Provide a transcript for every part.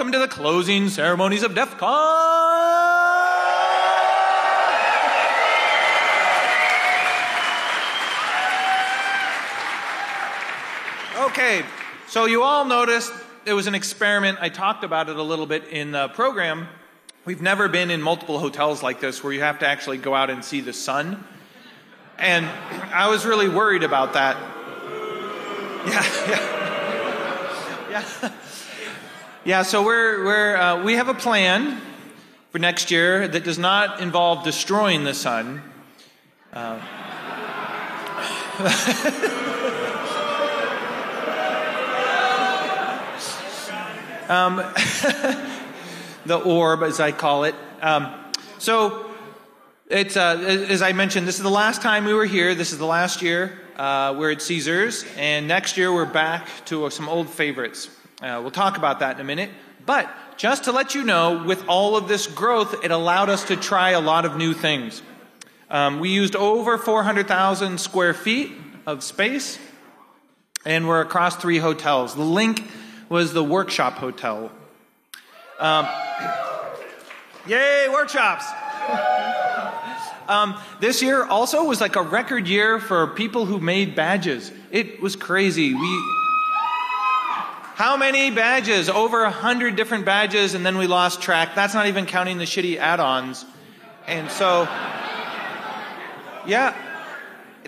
Welcome to the closing ceremonies of DEF CON. Okay, so you all noticed it was an experiment. I talked about it a little bit in the program. We've never been in multiple hotels like this where you have to actually go out and see the sun. And I was really worried about that. Yeah, yeah. Yeah. Yeah, so we're, we're, uh, we have a plan for next year that does not involve destroying the sun. Uh, um, the orb, as I call it. Um, so, it's, uh, as I mentioned, this is the last time we were here. This is the last year uh, we're at Caesars, and next year we're back to some old favorites. Uh, we'll talk about that in a minute. But just to let you know, with all of this growth, it allowed us to try a lot of new things. Um, we used over 400,000 square feet of space, and we're across three hotels. The LINQ was the workshop hotel. Um, yay, workshops! um, this year also was like a record year for people who made badges. It was crazy. We how many badges? Over a hundred different badges, and then we lost track. That's not even counting the shitty add-ons. And so, yeah,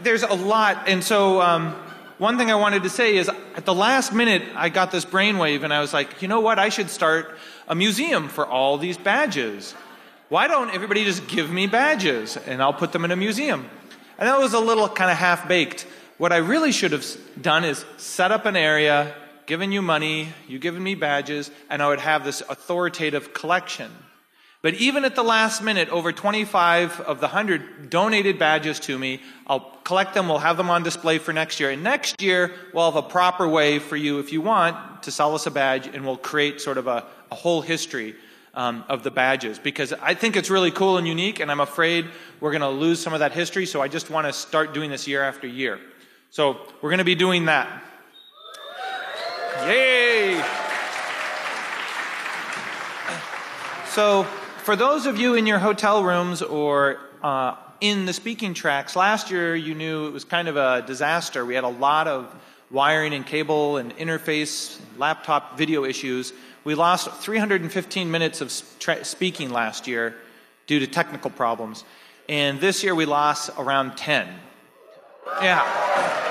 there's a lot. And so, um, one thing I wanted to say is at the last minute, I got this brainwave and I was like, you know what? I should start a museum for all these badges. Why don't everybody just give me badges and I'll put them in a museum? And that was a little kind of half baked. What I really should have done is set up an area, given you money, you've given me badges, and I would have this authoritative collection. But even at the last minute, over 25 of the 100 donated badges to me. I'll collect them, we'll have them on display for next year. And next year, we'll have a proper way for you, if you want, to sell us a badge, and we'll create sort of a, a whole history um, of the badges. Because I think it's really cool and unique, and I'm afraid we're going to lose some of that history, so I just want to start doing this year after year. So we're going to be doing that. Yay! So, for those of you in your hotel rooms or uh, in the speaking tracks, last year you knew it was kind of a disaster. We had a lot of wiring and cable and interface, laptop video issues. We lost 315 minutes of tra- speaking last year due to technical problems. And this year we lost around 10. Yeah.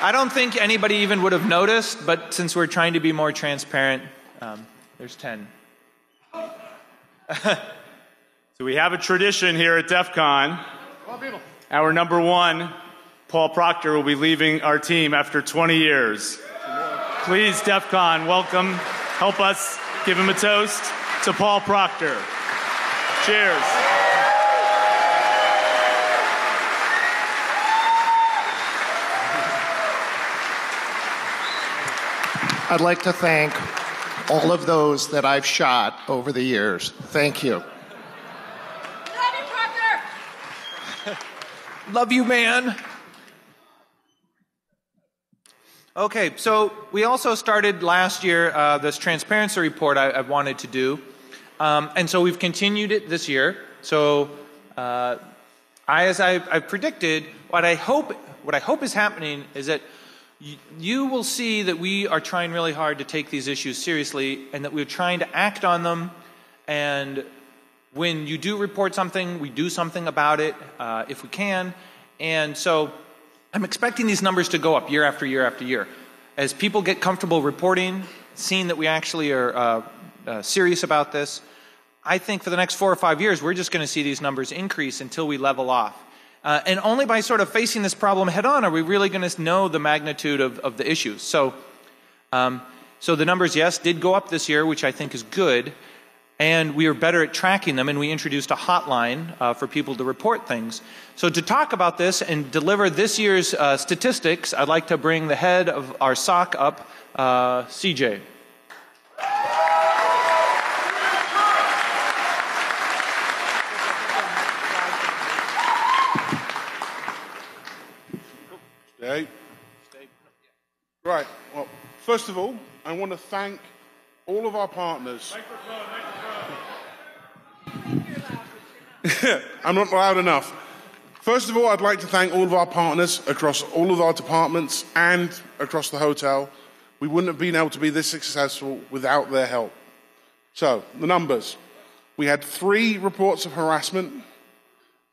I don't think anybody even would have noticed, but since we're trying to be more transparent, um, there's 10. so we have a tradition here at DEF CON. Our number one, Paul Proctor, will be leaving our team after 20 years. Please, DEF CON, welcome, help us give him a toast to Paul Proctor. Cheers. I'd like to thank all of those that I've shot over the years. Thank you. Love you, man. Okay, so we also started last year uh, this transparency report I, I wanted to do. Um, and so we've continued it this year. So, uh, I, as I, I predicted, what I hope what I hope is happening is that you will see that we are trying really hard to take these issues seriously and that we're trying to act on them. And when you do report something, we do something about it uh, if we can. And so I'm expecting these numbers to go up year after year after year. As people get comfortable reporting, seeing that we actually are uh, uh, serious about this, I think for the next four or five years, we're just going to see these numbers increase until we level off. Uh, and only by sort of facing this problem head on are we really going to know the magnitude of, of the issues. So, um, so the numbers, yes, did go up this year, which I think is good. And we are better at tracking them, and we introduced a hotline uh, for people to report things. So, to talk about this and deliver this year's uh, statistics, I'd like to bring the head of our SOC up, uh, CJ. Right. Well, First of all, I want to thank all of our partners. I'm not loud enough. First of all, I'd like to thank all of our partners across all of our departments and across the hotel. We wouldn't have been able to be this successful without their help. So, the numbers. We had three reports of harassment,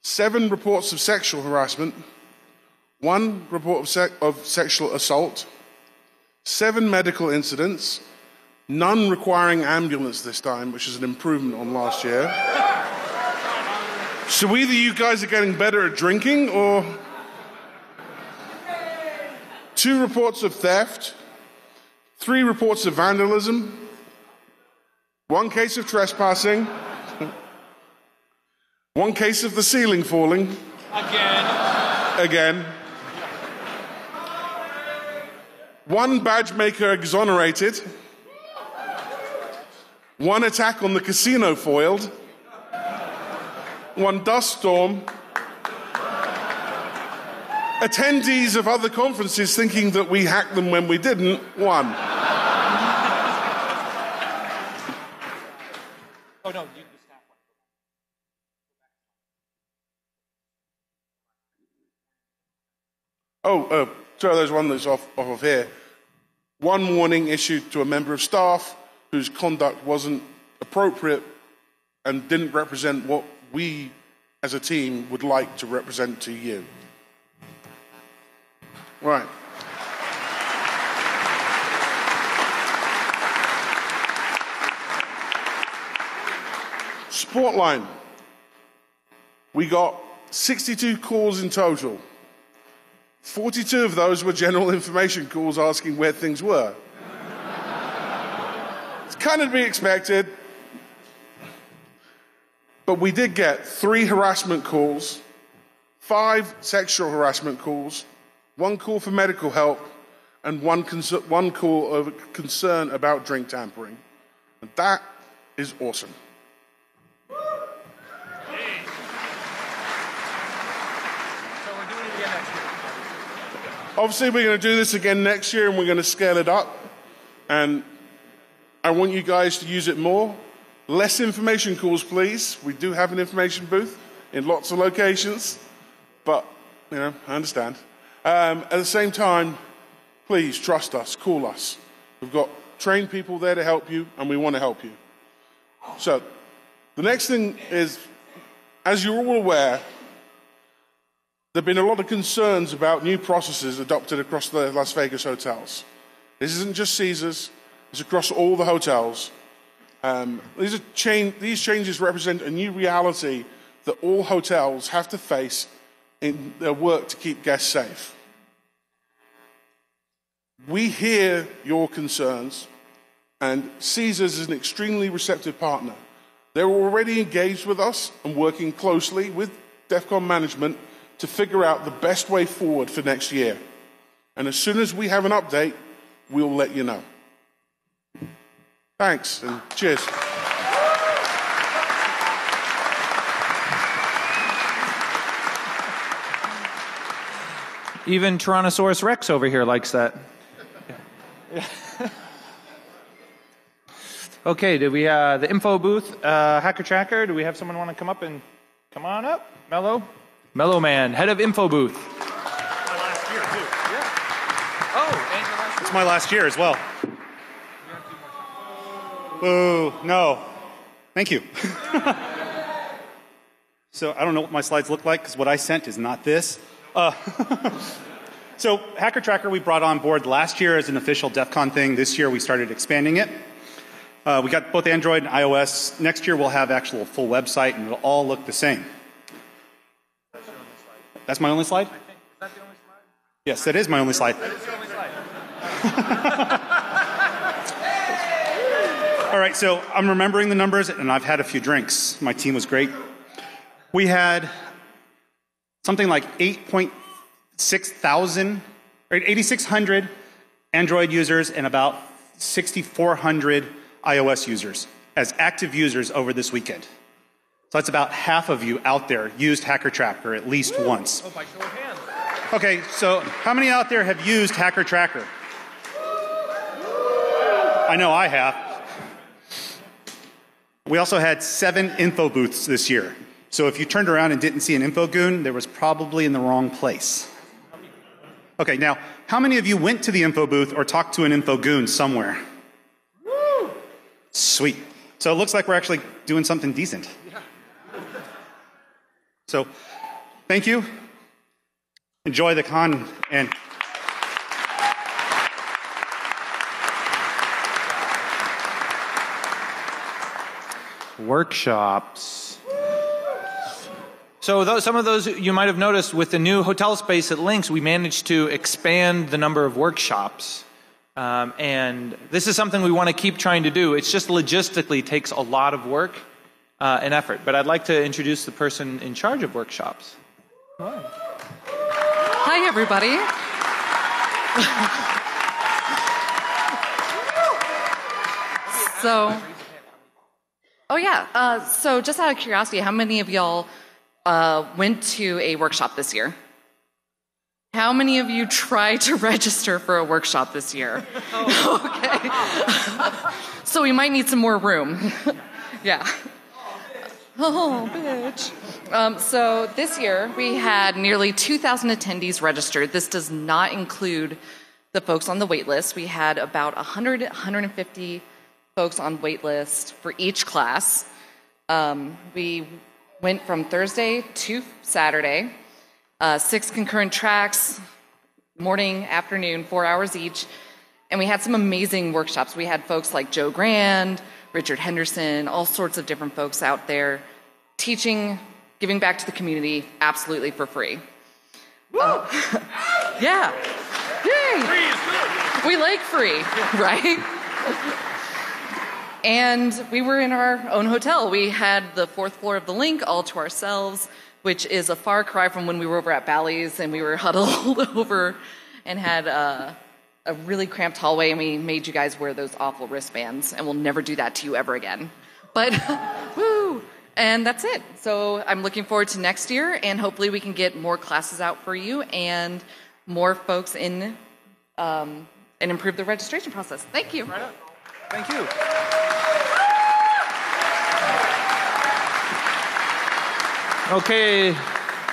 seven reports of sexual harassment, one report of, of sexual assault, seven medical incidents, none requiring ambulance this time, which is an improvement on last year. So either you guys are getting better at drinking or. Two reports of theft, three reports of vandalism, one case of trespassing, one case of the ceiling falling. Again. Again. One badge maker exonerated. One attack on the casino foiled. One dust storm. Attendees of other conferences thinking that we hacked them when we didn't. One. Oh, no. You, the staff one. Oh, uh, sorry, there's one that's off, off of here. One warning issued to a member of staff whose conduct wasn't appropriate and didn't represent what we as a team would like to represent to you. Right. Sportline. We got 62 calls in total. 42 of those were general information calls asking where things were. it's kind of to be expected. But we did get three harassment calls, five sexual harassment calls, one call for medical help, and one, cons- one call of concern about drink tampering. And that is awesome. So we're doing it again next year. Obviously, we're going to do this again next year and we're going to scale it up. And I want you guys to use it more. Less information calls, please. We do have an information booth in lots of locations, but, you know, I understand. Um, at the same time, please trust us, call us. We've got trained people there to help you, and we want to help you. So, the next thing is, as you're all aware, there have been a lot of concerns about new processes adopted across the Las Vegas hotels. This isn't just Caesars, it's across all the hotels. Um, these, cha- these changes represent a new reality that all hotels have to face in their work to keep guests safe. We hear your concerns, and Caesars is an extremely receptive partner. They're already engaged with us and working closely with DEFCON management to figure out the best way forward for next year. And as soon as we have an update, we'll let you know. Thanks and cheers. Even Tyrannosaurus Rex over here likes that. okay, do we uh, the info booth uh, hacker tracker? Do we have someone want to come up and come on up? Mellow, Mellow Man, head of info booth. my last year too. Yeah. Oh, and It's my last year as well. Boo, no. Thank you. so I don't know what my slides look like because what I sent is not this. Uh, so Hacker Tracker we brought on board last year as an official DEF CON thing. This year we started expanding it. Uh, we got both Android and iOS. Next year we'll have actual full website and it'll all look the same. That's my only slide? Think, that only slide? Yes, that is my only slide. All right, so I'm remembering the numbers, and I've had a few drinks. My team was great. We had something like 8.6 thousand, or 8,600 Android users and about 6,400 iOS users as active users over this weekend. So that's about half of you out there used Hacker Tracker at least once. Oh, by show of hands. Okay, so how many out there have used Hacker Tracker? I know I have. We also had seven info booths this year. So if you turned around and didn't see an info goon, there was probably in the wrong place. Okay, now, how many of you went to the info booth or talked to an info goon somewhere? Woo! Sweet. So it looks like we're actually doing something decent. So, thank you. Enjoy the con and. Workshops. So those, some of those you might have noticed with the new hotel space at Links, we managed to expand the number of workshops. Um, and this is something we want to keep trying to do. It's just logistically takes a lot of work uh, and effort. But I'd like to introduce the person in charge of workshops. Hi, everybody. so, oh yeah. Uh, so, just out of curiosity, how many of y'all uh, went to a workshop this year? How many of you tried to register for a workshop this year? okay. so we might need some more room. yeah. Oh, bitch. Um, so this year we had nearly 2,000 attendees registered. This does not include the folks on the wait list. We had about 100, 150 folks on wait list for each class. Um, we went from Thursday to Saturday, uh, six concurrent tracks, morning, afternoon, four hours each. And we had some amazing workshops. We had folks like Joe Grand, Richard Henderson, all sorts of different folks out there teaching, giving back to the community absolutely for free. Uh, yeah. Yay. We like free, right? and we were in our own hotel. We had the fourth floor of the LINQ all to ourselves, which is a far cry from when we were over at Bally's and we were huddled over and had uh, a really cramped hallway and we made you guys wear those awful wristbands and we'll never do that to you ever again. But woo! And that's it. So I'm looking forward to next year and hopefully we can get more classes out for you and more folks in um, and improve the registration process. Thank you. Right Thank you. Okay,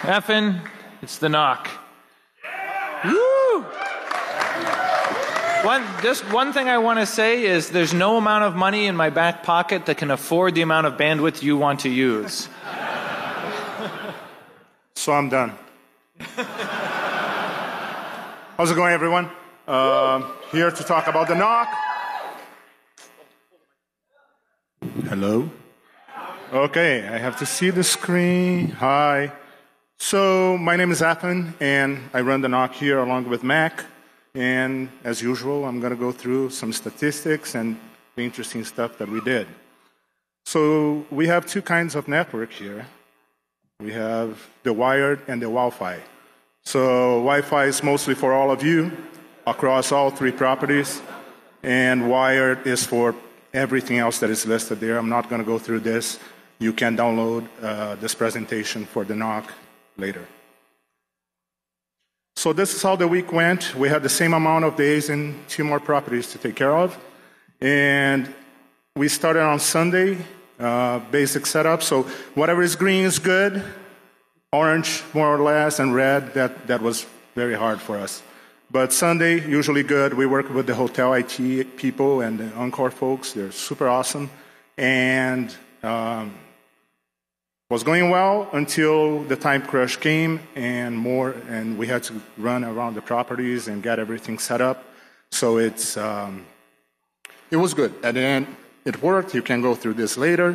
Effin, it's the NOC. Woo! One, just one thing I want to say is there's no amount of money in my back pocket that can afford the amount of bandwidth you want to use. So I'm done. How's it going, everyone? Uh, here to talk about the NOC. Hello? Okay, I have to see the screen. Hi. So, my name is Athan, and I run the NOC here along with Mac. And as usual, I'm going to go through some statistics and the interesting stuff that we did. So, we have two kinds of network here. We have the wired and the Wi-Fi. So Wi-Fi is mostly for all of you across all three properties, and wired is for everything else that is listed there. I'm not going to go through this. You can download uh, this presentation for the NOC later. So this is how the week went. We had the same amount of days and two more properties to take care of. And we started on Sunday, uh, basic setup. So whatever is green is good. Orange, more or less, and red, that, that was very hard for us. But Sunday, usually good. We work with the hotel IT people and the Encore folks. They're super awesome. And um, was going well until the time crush came and more, and we had to run around the properties and get everything set up. So it's um, it was good. At the end, it worked. You can go through this later.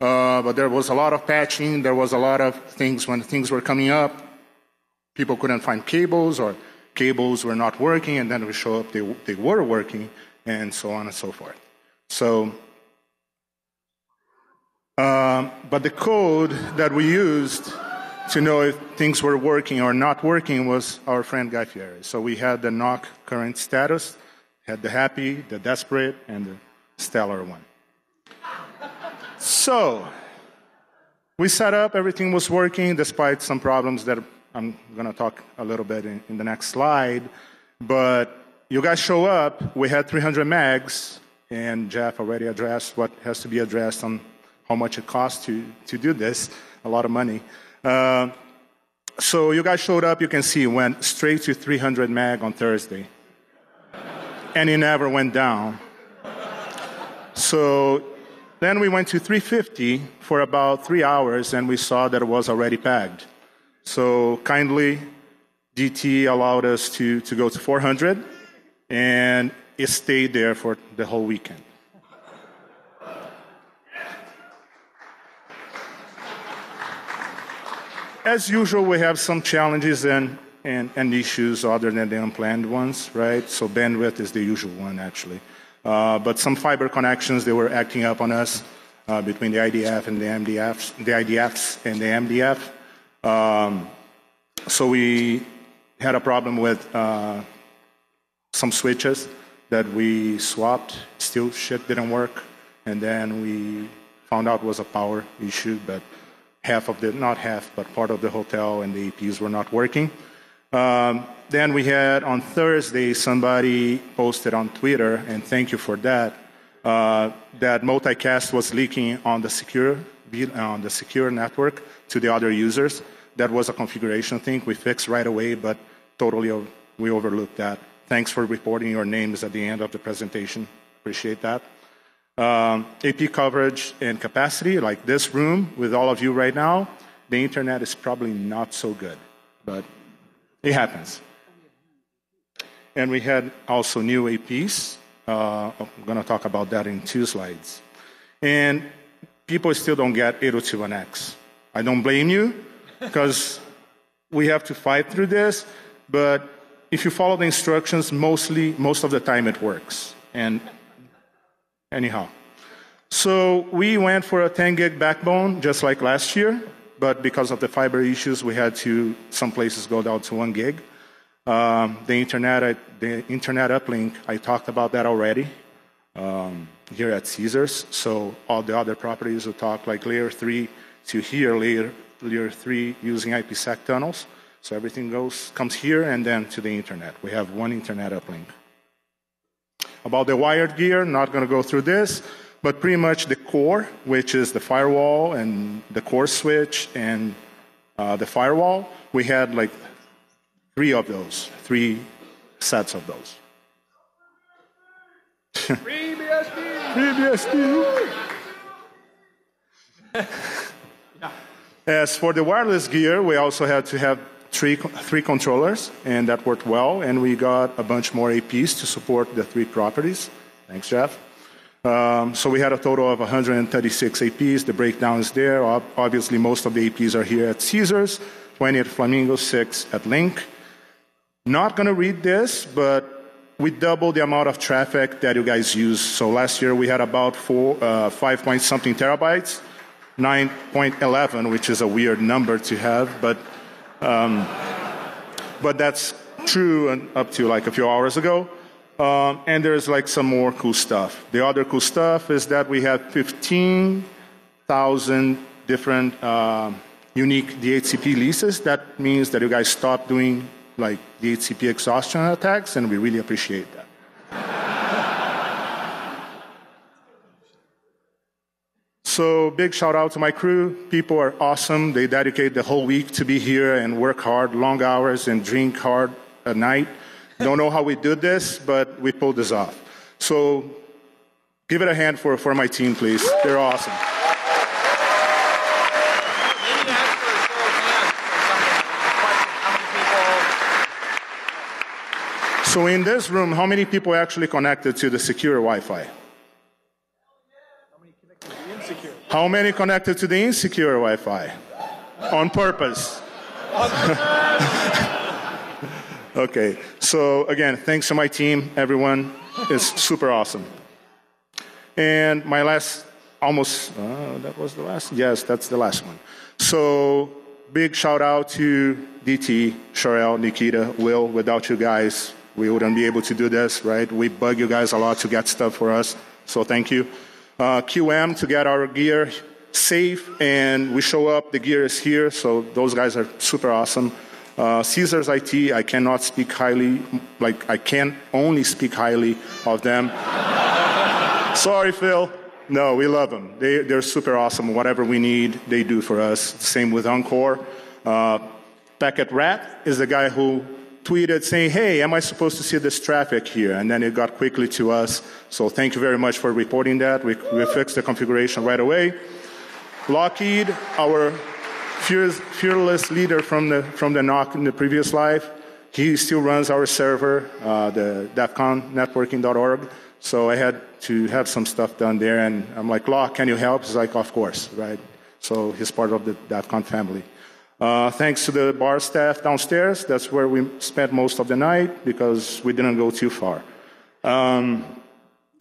Uh, but there was a lot of patching. There was a lot of things when things were coming up. People couldn't find cables or cables were not working, and then we show up they, they were working, and so on and so forth. So um, but the code that we used to know if things were working or not working was our friend Guy Fieri. So we had the NOC current status, had the happy, the desperate, and the stellar one. So we set up, everything was working despite some problems that I'm going to talk a little bit in, in the next slide. But you guys show up, we had 300 megs, and Jeff already addressed what has to be addressed on how much it costs to, to do this, a lot of money. Uh, so you guys showed up, you can see, went straight to 300 meg on Thursday. And it never went down. So then we went to 350 for about three hours and we saw that it was already pegged. So kindly, DT allowed us to, to go to 400 and it stayed there for the whole weekend. As usual, we have some challenges and, and, and issues other than the unplanned ones, right? So bandwidth is the usual one, actually. Uh, but some fiber connections, they were acting up on us uh, between the IDF and the MDFs, the IDFs and the MDF. Um, so we had a problem with uh, some switches that we swapped. Still, shit didn't work, and then we found out it was a power issue, but half of the, not half, but part of the hotel and the APs were not working. Um, then we had on Thursday somebody posted on Twitter, and thank you for that, uh, that multicast was leaking on the secure on the secure network to the other users. That was a configuration thing we fixed right away, but totally we overlooked that. Thanks for reporting your names at the end of the presentation. Appreciate that. Um, AP coverage and capacity, like this room with all of you right now, the internet is probably not so good, but it happens. And we had also new APs. Uh, I'm going to talk about that in two slides. And people still don't get 802.1x. I don't blame you because we have to fight through this, but if you follow the instructions, mostly, most of the time it works. And anyhow. So we went for a 10 gig backbone just like last year, but because of the fiber issues, we had to some places go down to one gig. Um, the internet, the internet uplink, I talked about that already um, here at Caesars. So all the other properties will talk like layer three to here, layer, layer three using IPsec tunnels. So everything goes comes here and then to the internet. We have one internet uplink. About the wired gear, not going to go through this, but pretty much the core, which is the firewall and the core switch and uh, the firewall, we had like three of those, three sets of those. Free BSD! FreeBSD! As for the wireless gear, we also had to have three, three controllers, and that worked well. And we got a bunch more APs to support the three properties. Thanks, Jeff. Um, so we had a total of 136 APs. The breakdown is there. Obviously, most of the APs are here at Caesars, 20 at Flamingo, 6 at LINQ. Not going to read this, but we doubled the amount of traffic that you guys use. So last year we had about four, uh, 5 point something terabytes, 9.11, which is a weird number to have, but um, but that's true up to like a few hours ago. Um, and there's like some more cool stuff. The other cool stuff is that we have 15,000 different uh, unique DHCP leases. That means that you guys stop doing like DHCP exhaustion attacks, and we really appreciate that. So big shout out to my crew. People are awesome. They dedicate the whole week to be here and work hard, long hours, and drink hard at night. Don't know how we did this, but we pulled this off. So give it a hand for, for my team, please. They're awesome. So in this room, how many people actually connected to the secure Wi-Fi? How many connected to the insecure Wi Fi? On purpose. okay, so again, thanks to my team, everyone. It's super awesome. And my last, almost, uh, that was the last? Yes, that's the last one. So, big shout out to DT, Sharel, Nikita, Will. Without you guys, we wouldn't be able to do this, right? We bug you guys a lot to get stuff for us, so thank you uh, QM to get our gear safe, and we show up. The gear is here, so those guys are super awesome. Uh, Caesars IT, I cannot speak highly, like I can only speak highly of them. Sorry, Phil. No, we love them. They, they're super awesome. Whatever we need, they do for us. Same with Encore. Uh, Packet Rat is the guy who tweeted saying, Hey, am I supposed to see this traffic here? And then it got quickly to us. So thank you very much for reporting that. We, we fixed the configuration right away. Lockheed, our fearless leader from the, from the NOC in the previous life, he still runs our server, uh, the defconnetworking.org. So I had to have some stuff done there, and I'm like, Law, can you help? He's like, of course, right? So he's part of the DEF CON family. Uh, thanks to the bar staff downstairs, that's where we spent most of the night because we didn't go too far. Um,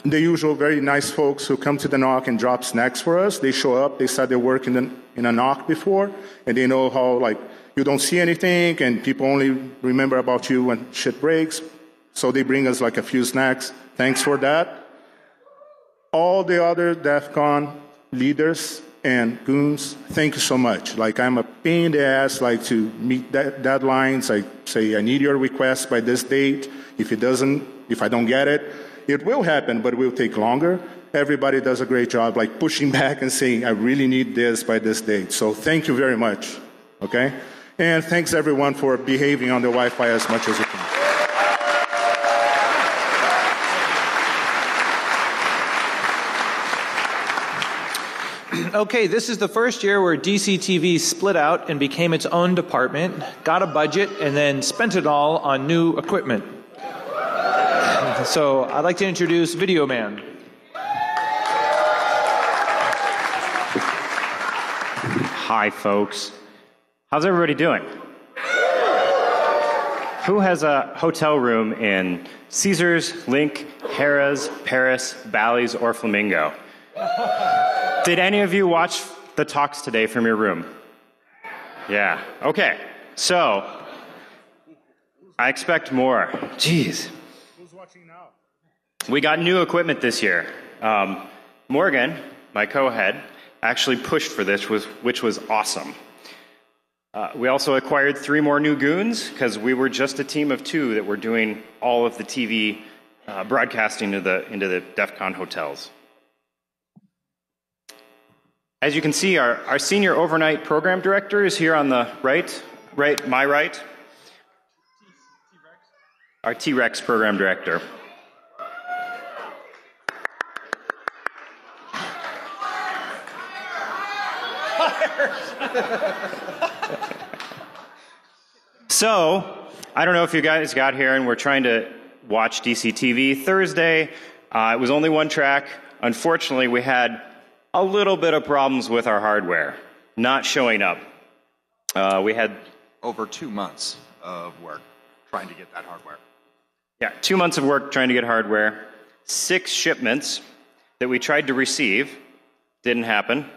the usual very nice folks who come to the NOC and drop snacks for us, they show up, they said they work in, the, in a NOC before, and they know how, like, you don't see anything, and people only remember about you when shit breaks. So they bring us like a few snacks. Thanks for that. All the other DEF CON leaders and goons, thank you so much. Like I'm a pain in the ass, like to meet deadlines. I say I need your request by this date. If it doesn't, if I don't get it, it will happen, but it will take longer. Everybody does a great job, like pushing back and saying, I really need this by this date. So thank you very much. Okay? And thanks everyone for behaving on the Wi-Fi as much as you can. Okay, this is the first year where DCTV split out and became its own department, got a budget, and then spent it all on new equipment. So I'd like to introduce Video Man. Hi, folks. How's everybody doing? Who has a hotel room in Caesars, LINQ, Harrah's, Paris, Bally's, or Flamingo? Did any of you watch the talks today from your room? Yeah. Okay. So, I expect more. Jeez. Who's watching now? We got new equipment this year. Um, Morgan, my co-head, actually pushed for this, which was awesome. Uh, we also acquired three more new goons because we were just a team of two that were doing all of the TV uh, broadcasting to the, into the DEF CON hotels. As you can see, our, our senior overnight program director is here on the right, right, my right. Our T-Rex program director. so, I don't know if you guys got here and we're trying to watch DCTV Thursday. Uh, it was only one track. Unfortunately, we had a little bit of problems with our hardware not showing up. Uh, we had over two months of work trying to get that hardware. Yeah, two months of work trying to get hardware, six shipments that we tried to receive, didn't happen.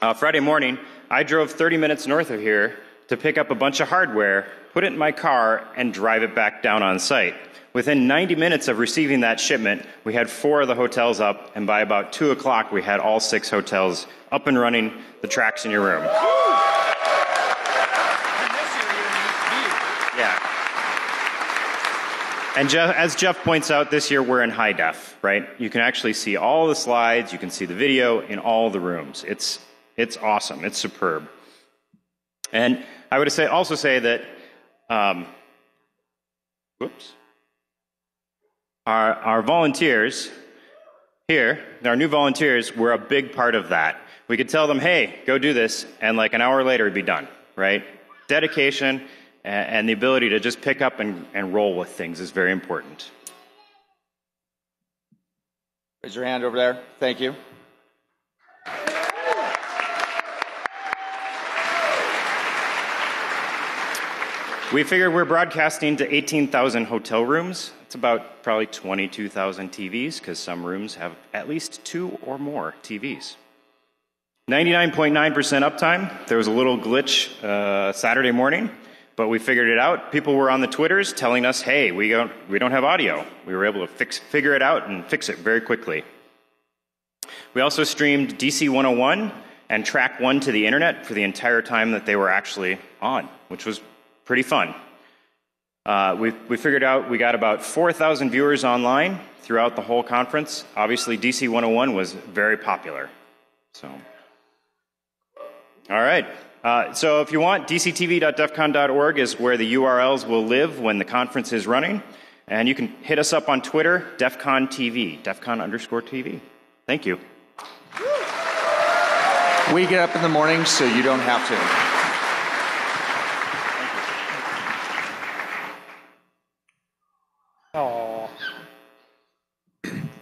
Uh, Friday morning, I drove 30 minutes north of here to pick up a bunch of hardware, put it in my car, and drive it back down on site. Within 90 minutes of receiving that shipment, we had four of the hotels up, and by about 2 o'clock, we had all six hotels up and running, the tracks in your room. Yeah. And Jeff, as Jeff points out, this year we're in high def, right? You can actually see all the slides, you can see the video in all the rooms. It's, it's awesome, it's superb. And I would say, also say that, um, whoops our, our volunteers here, our new volunteers, were a big part of that. We could tell them, hey, go do this, and like an hour later it'd be done, right? Dedication and, and the ability to just pick up and, and roll with things is very important. Raise your hand over there. Thank you. We figured we're broadcasting to 18,000 hotel rooms. It's about probably 22,000 TVs because some rooms have at least two or more TVs. 99.9% uptime. There was a little glitch uh, Saturday morning, but we figured it out. People were on the Twitters telling us, hey, we don't, we don't have audio. We were able to fix, figure it out and fix it very quickly. We also streamed DC 101 and Track 1 to the internet for the entire time that they were actually on, which was pretty fun. Uh, we, we figured out we got about 4,000 viewers online throughout the whole conference. Obviously, DC 101 was very popular. So, all right. Uh, so if you want, dctv.defcon.org is where the URLs will live when the conference is running. And you can hit us up on Twitter, DEFCON TV, DEFCON underscore TV. Thank you. We get up in the morning so you don't have to.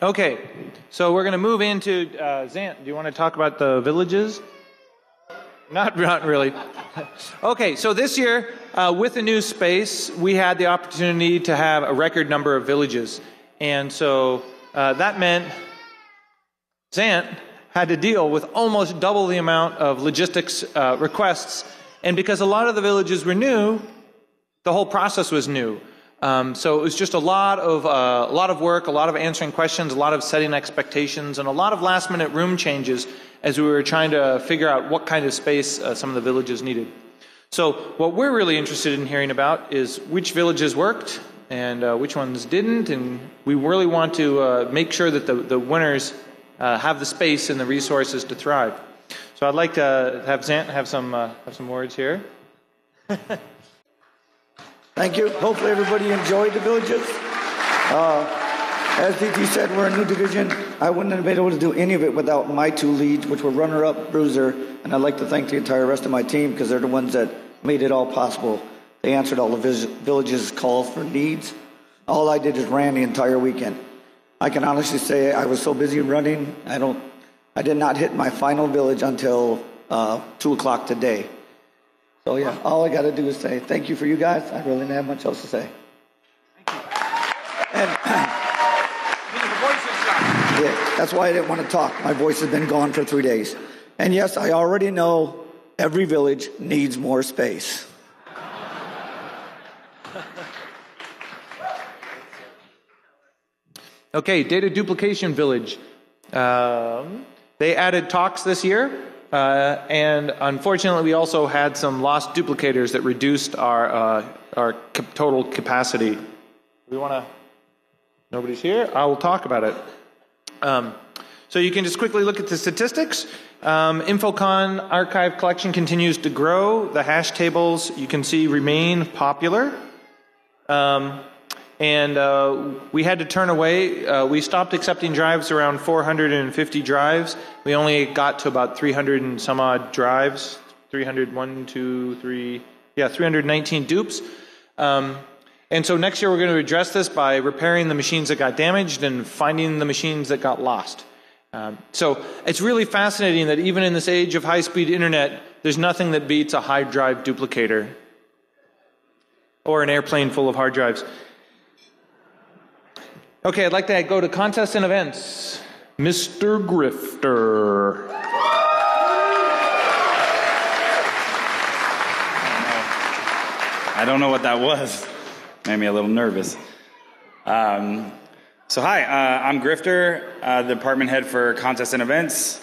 Okay, so we're going to move into uh, Zant. Do you want to talk about the villages? Not, not really. okay, so this year, uh, with the new space, we had the opportunity to have a record number of villages. And so uh, that meant Zant had to deal with almost double the amount of logistics uh, requests. And because a lot of the villages were new, the whole process was new. Um, so it was just a lot of uh, a lot of work, a lot of answering questions, a lot of setting expectations, and a lot of last minute room changes as we were trying to figure out what kind of space uh, some of the villages needed. So what we're really interested in hearing about is which villages worked and uh, which ones didn't, and we really want to uh, make sure that the, the winners uh, have the space and the resources to thrive. So I'd like to have Zant have some uh, have some words here. Thank you. Hopefully, everybody enjoyed the villages. Uh, as DT said, we're a new division. I wouldn't have been able to do any of it without my two leads, which were runner up, bruiser, and I'd like to thank the entire rest of my team because they're the ones that made it all possible. They answered all the vis- villages' calls for needs. All I did is ran the entire weekend. I can honestly say I was so busy running, I don't, I did not hit my final village until uh, two o'clock today. So yeah, all I got to do is say thank you for you guys. I really don't have much else to say. And yeah, that's why I didn't want to talk. My voice has been gone for three days. And yes, I already know every village needs more space. Okay, data duplication village. Um, they added talks this year, uh, and unfortunately, we also had some lost duplicators that reduced our uh, our cap- total capacity. We want to. Nobody's here. I will talk about it. Um, so you can just quickly look at the statistics. Um, Infocon archive collection continues to grow. The hash tables you can see remain popular. Um, and uh, we had to turn away. Uh, we stopped accepting drives around 450 drives. We only got to about 300 and some odd drives. 300, 1, 2, 3, yeah, 319 dupes. Um, and so next year we're going to address this by repairing the machines that got damaged and finding the machines that got lost. Um, so it's really fascinating that even in this age of high speed internet, there's nothing that beats a hard drive duplicator or an airplane full of hard drives. Okay, I'd like to go to contests and events. Mr. Grifter. I don't know what that was. Made me a little nervous. Um, so, hi, uh, I'm Grifter, uh, the department head for contests and events.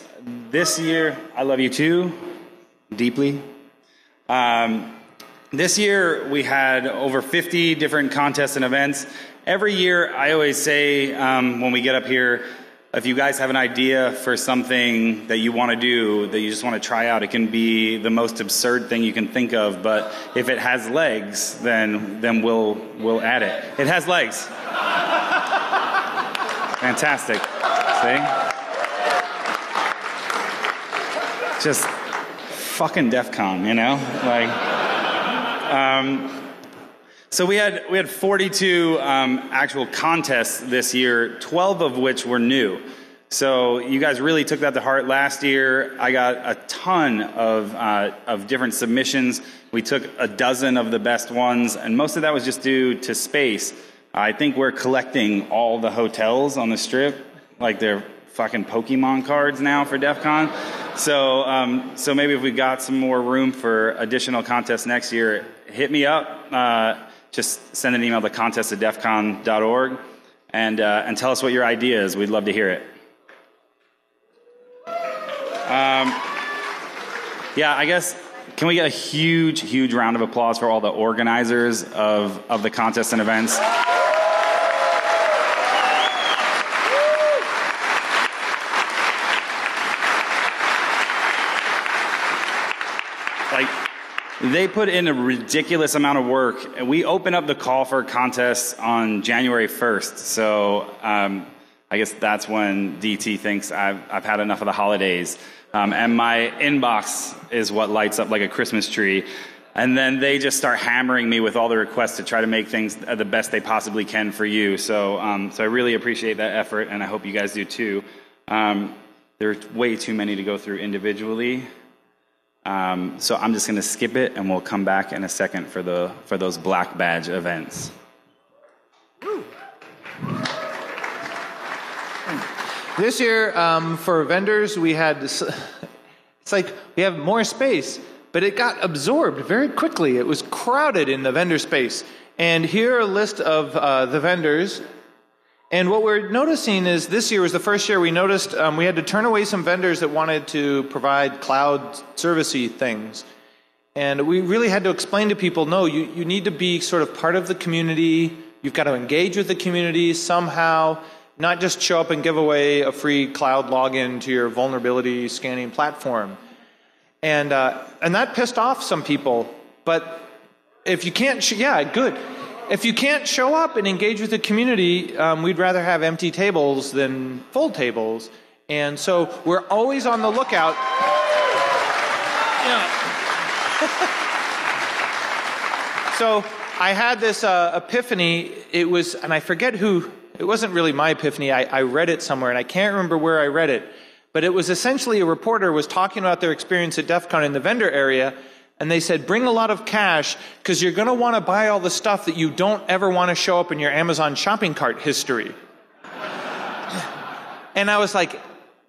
This year, I love you too, deeply. Um, this year, we had over 50 different contests and events. Every year, I always say um, when we get up here, if you guys have an idea for something that you want to do, that you just want to try out, it can be the most absurd thing you can think of. But if it has legs, then then we'll we'll add it. It has legs. Fantastic. See? Just fucking DEF CON, you know? Like, um, so we had we had 42 um, actual contests this year, 12 of which were new. So you guys really took that to heart last year. I got a ton of uh, of different submissions. We took a dozen of the best ones, and most of that was just due to space. I think we're collecting all the hotels on the strip, like they're fucking Pokemon cards now for DEF CON. So, um, so maybe if we got some more room for additional contests next year, hit me up. Uh, just send an email to contest at defcon.org and, uh, and tell us what your idea is. We'd love to hear it. Um, yeah, I guess can we get a huge, huge round of applause for all the organizers of, of the contests and events? like they put in a ridiculous amount of work we open up the call for contests on january 1st so um, i guess that's when dt thinks i've, I've had enough of the holidays. Um, and my inbox is what lights up like a christmas tree. And then they just start hammering me with all the requests to try to make things the best they possibly can for you. So, um, so i really appreciate that effort and i hope you guys do too. Um, there's way too many to go through individually um, so I'm just going to skip it, and we'll come back in a second for the for those black badge events. This year, um, for vendors, we had this, it's like we have more space, but it got absorbed very quickly. It was crowded in the vendor space. And here are a list of uh, the vendors and what we're noticing is this year was the first year we noticed um, we had to turn away some vendors that wanted to provide cloud servicey things. And we really had to explain to people no, you, you need to be sort of part of the community. You've got to engage with the community somehow, not just show up and give away a free cloud login to your vulnerability scanning platform. And, uh, and that pissed off some people. But if you can't, yeah, good if you can't show up and engage with the community, um, we'd rather have empty tables than full tables. And so we're always on the lookout. Yeah. so I had this uh, epiphany. It was, and I forget who, it wasn't really my epiphany. I, I read it somewhere, and I can't remember where I read it. But it was essentially a reporter was talking about their experience at DEF CON in the vendor area, and they said, bring a lot of cash because you're going to want to buy all the stuff that you don't ever want to show up in your Amazon shopping cart history. and I was like,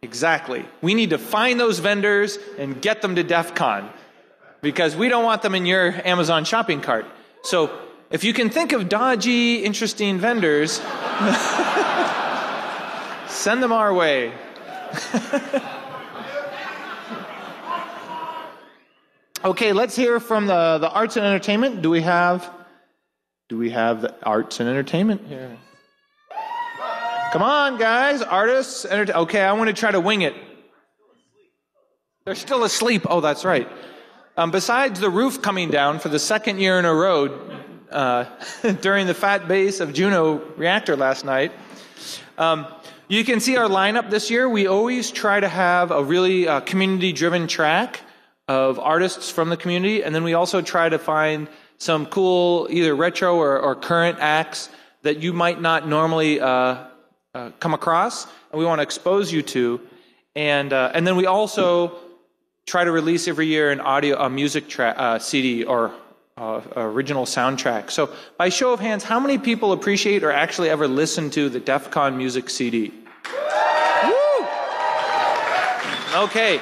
exactly. We need to find those vendors and get them to DEF CON because we don't want them in your Amazon shopping cart. So if you can think of dodgy, interesting vendors, send them our way. Okay, let's hear from the, the arts and entertainment. Do we have do we have the arts and entertainment here? Come on, guys, artists. Enter- okay, I want to try to wing it. They're still asleep. Oh, that's right. Um, besides the roof coming down for the second year in a row uh, during the fat base of Juno reactor last night, um, you can see our lineup this year. We always try to have a really uh, community driven track of artists from the community, and then we also try to find some cool, either retro or, or current acts that you might not normally uh, uh, come across, and we want to expose you to. And uh, and then we also try to release every year an audio, a music uh, CD or uh, original soundtrack. So, by show of hands, how many people appreciate or actually ever listen to the DEF CON music CD? Woo! Okay.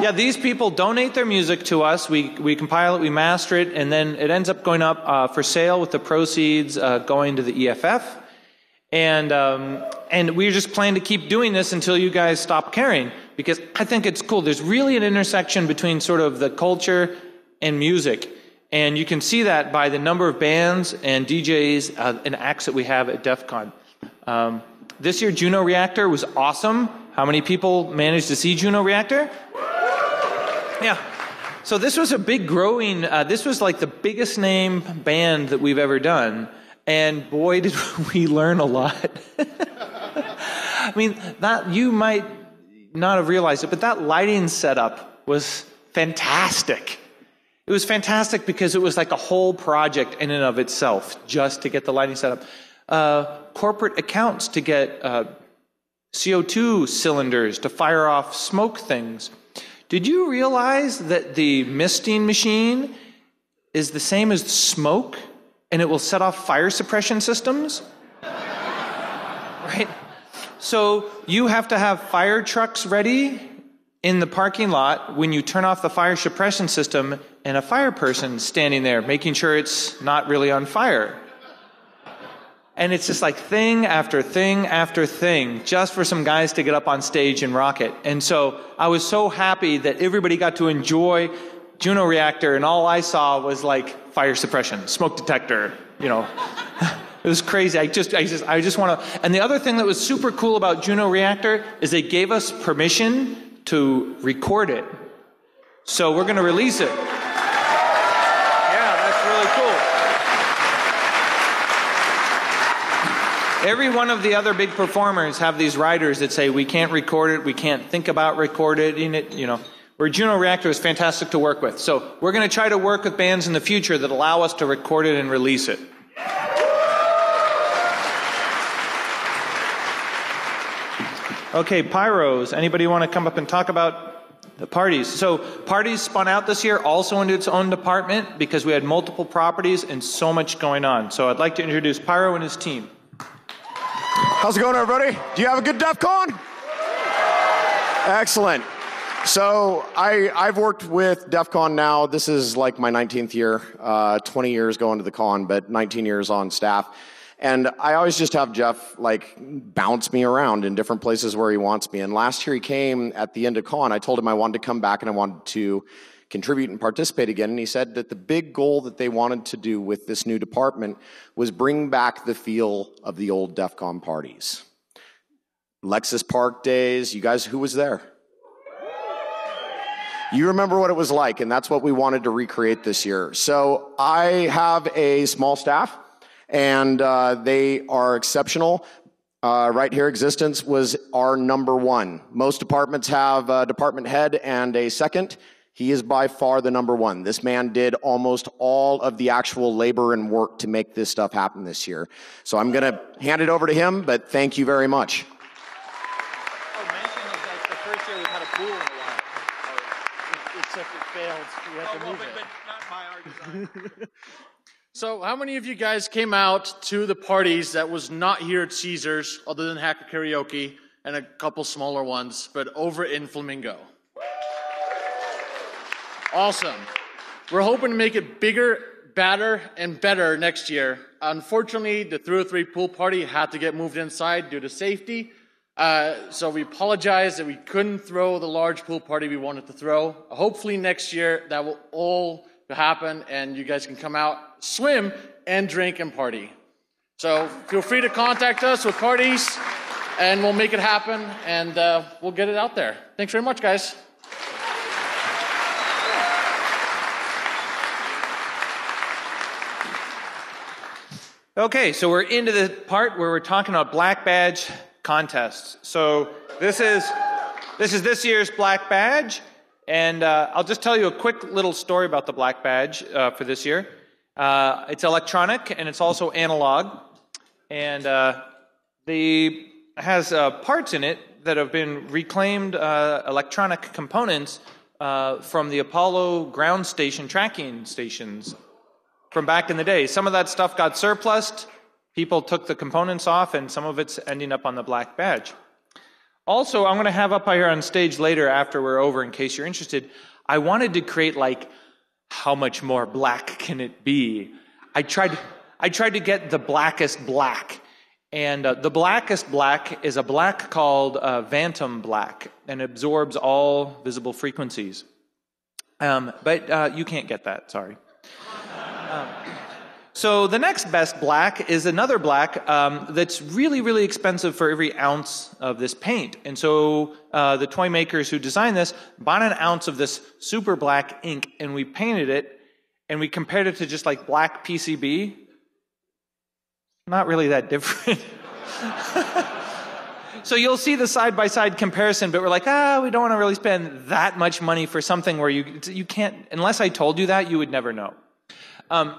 Yeah, these people donate their music to us. We, we compile it, we master it, and then it ends up going up uh, for sale with the proceeds uh, going to the EFF. And, um, and we just plan to keep doing this until you guys stop caring because I think it's cool. There's really an intersection between sort of the culture and music. And you can see that by the number of bands and DJs uh, and acts that we have at DEF CON. Um, this year, Juno Reactor was awesome. How many people managed to see Juno Reactor? Yeah. So this was a big growing, uh, this was like the biggest name band that we've ever done. And boy, did we learn a lot. I mean, that you might not have realized it, but that lighting setup was fantastic. It was fantastic because it was like a whole project in and of itself just to get the lighting set up. Uh, corporate accounts to get uh, CO2 cylinders to fire off smoke things. Did you realize that the misting machine is the same as smoke and it will set off fire suppression systems? right? So you have to have fire trucks ready in the parking lot when you turn off the fire suppression system and a fire person standing there making sure it's not really on fire. And it's just like thing after thing after thing, just for some guys to get up on stage and rock it. And so I was so happy that everybody got to enjoy Juno reactor, and all I saw was like fire suppression, smoke detector, you know. It was crazy. I just, I just, I just want to. And the other thing that was super cool about Juno Reactor is they gave us permission to record it. So we're going to release it. Yeah, that's really cool. Every one of the other big performers have these riders that say we can't record it, we can't think about recording it, you know. Where Juno Reactor is fantastic to work with. So we're going to try to work with bands in the future that allow us to record it and release it. Okay, pyros. Anybody want to come up and talk about the parties? So, parties spun out this year also into its own department because we had multiple properties and so much going on. So, I'd like to introduce Pyro and his team. How's it going, everybody? Do you have a good DEF CON? Excellent. So I, I've worked with DEF CON now. This is like my 19th year, uh, 20 years going to the con, but 19 years on staff. And I always just have Jeff like bounce me around in different places where he wants me. And last year he came at the end of con. I told him I wanted to come back and I wanted to contribute and participate again. And he said that the big goal that they wanted to do with this new department was bring back the feel of the old DEF CON parties. Alexis Park days. You guys, who was there? You remember what it was like, and that's what we wanted to recreate this year. So I have a small staff and uh, they are exceptional. Uh, right here, existence was our number one. Most departments have a department head and a second. He is by far the number one. This man did almost all of the actual labor and work to make this stuff happen this year. So I'm going to hand it over to him, but thank you very much. Except it failed. We had to move it. Not by design. So, how many of you guys came out to the parties that was not here at Caesars, other than Hacker Karaoke and a couple smaller ones, but over in Flamingo? Awesome. We're hoping to make it bigger, badder, and better next year. Unfortunately, the 303 pool party had to get moved inside due to safety. Uh, so we apologize that we couldn't throw the large pool party we wanted to throw. Hopefully next year that will all happen and you guys can come out swim, and drink and party. So feel free to contact us with parties, and we'll make it happen, and uh, we'll get it out there. Thanks very much, guys. Okay, so we're into the part where we're talking about black badge contests. So this is this is this year's black badge, and uh, I'll just tell you a quick little story about the black badge uh, for this year. Uh, it's electronic and it's also analog, and uh, the has uh, parts in it that have been reclaimed uh, electronic components from the Apollo ground station tracking stations from back in the day. Some of that stuff got surplused. People took the components off, and some of it's ending up on the black badge. Also, I'm going to have up here on stage later after we're over, in case you're interested. I wanted to create like how much more black can it be? I tried, I tried to get the blackest black. And uh, the blackest black is a black called uh, Vantablack and absorbs all visible frequencies. Um, but uh, you can't get that, sorry. Um, so the next best black is another black um, that's really, really expensive for every ounce of this paint. And so uh, the toy makers who designed this bought an ounce of this super black ink and we painted it and we compared it to just like black PCB. Not really that different. so you'll see the side by side comparison, but we're like, ah, we don't want to really spend that much money for something where you, you can't, unless I told you that, you would never know. Um,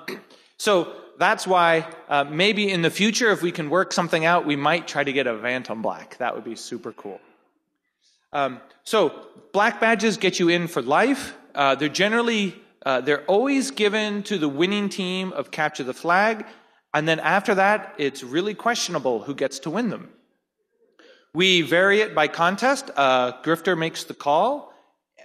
so that's why uh, maybe in the future, if we can work something out, we might try to get a Vantablack. That would be super cool. Um, so black badges get you in for life. Uh, they're generally uh, they're always given to the winning team of capture the flag, and then after that, it's really questionable who gets to win them. We vary it by contest. Uh, Grifter makes the call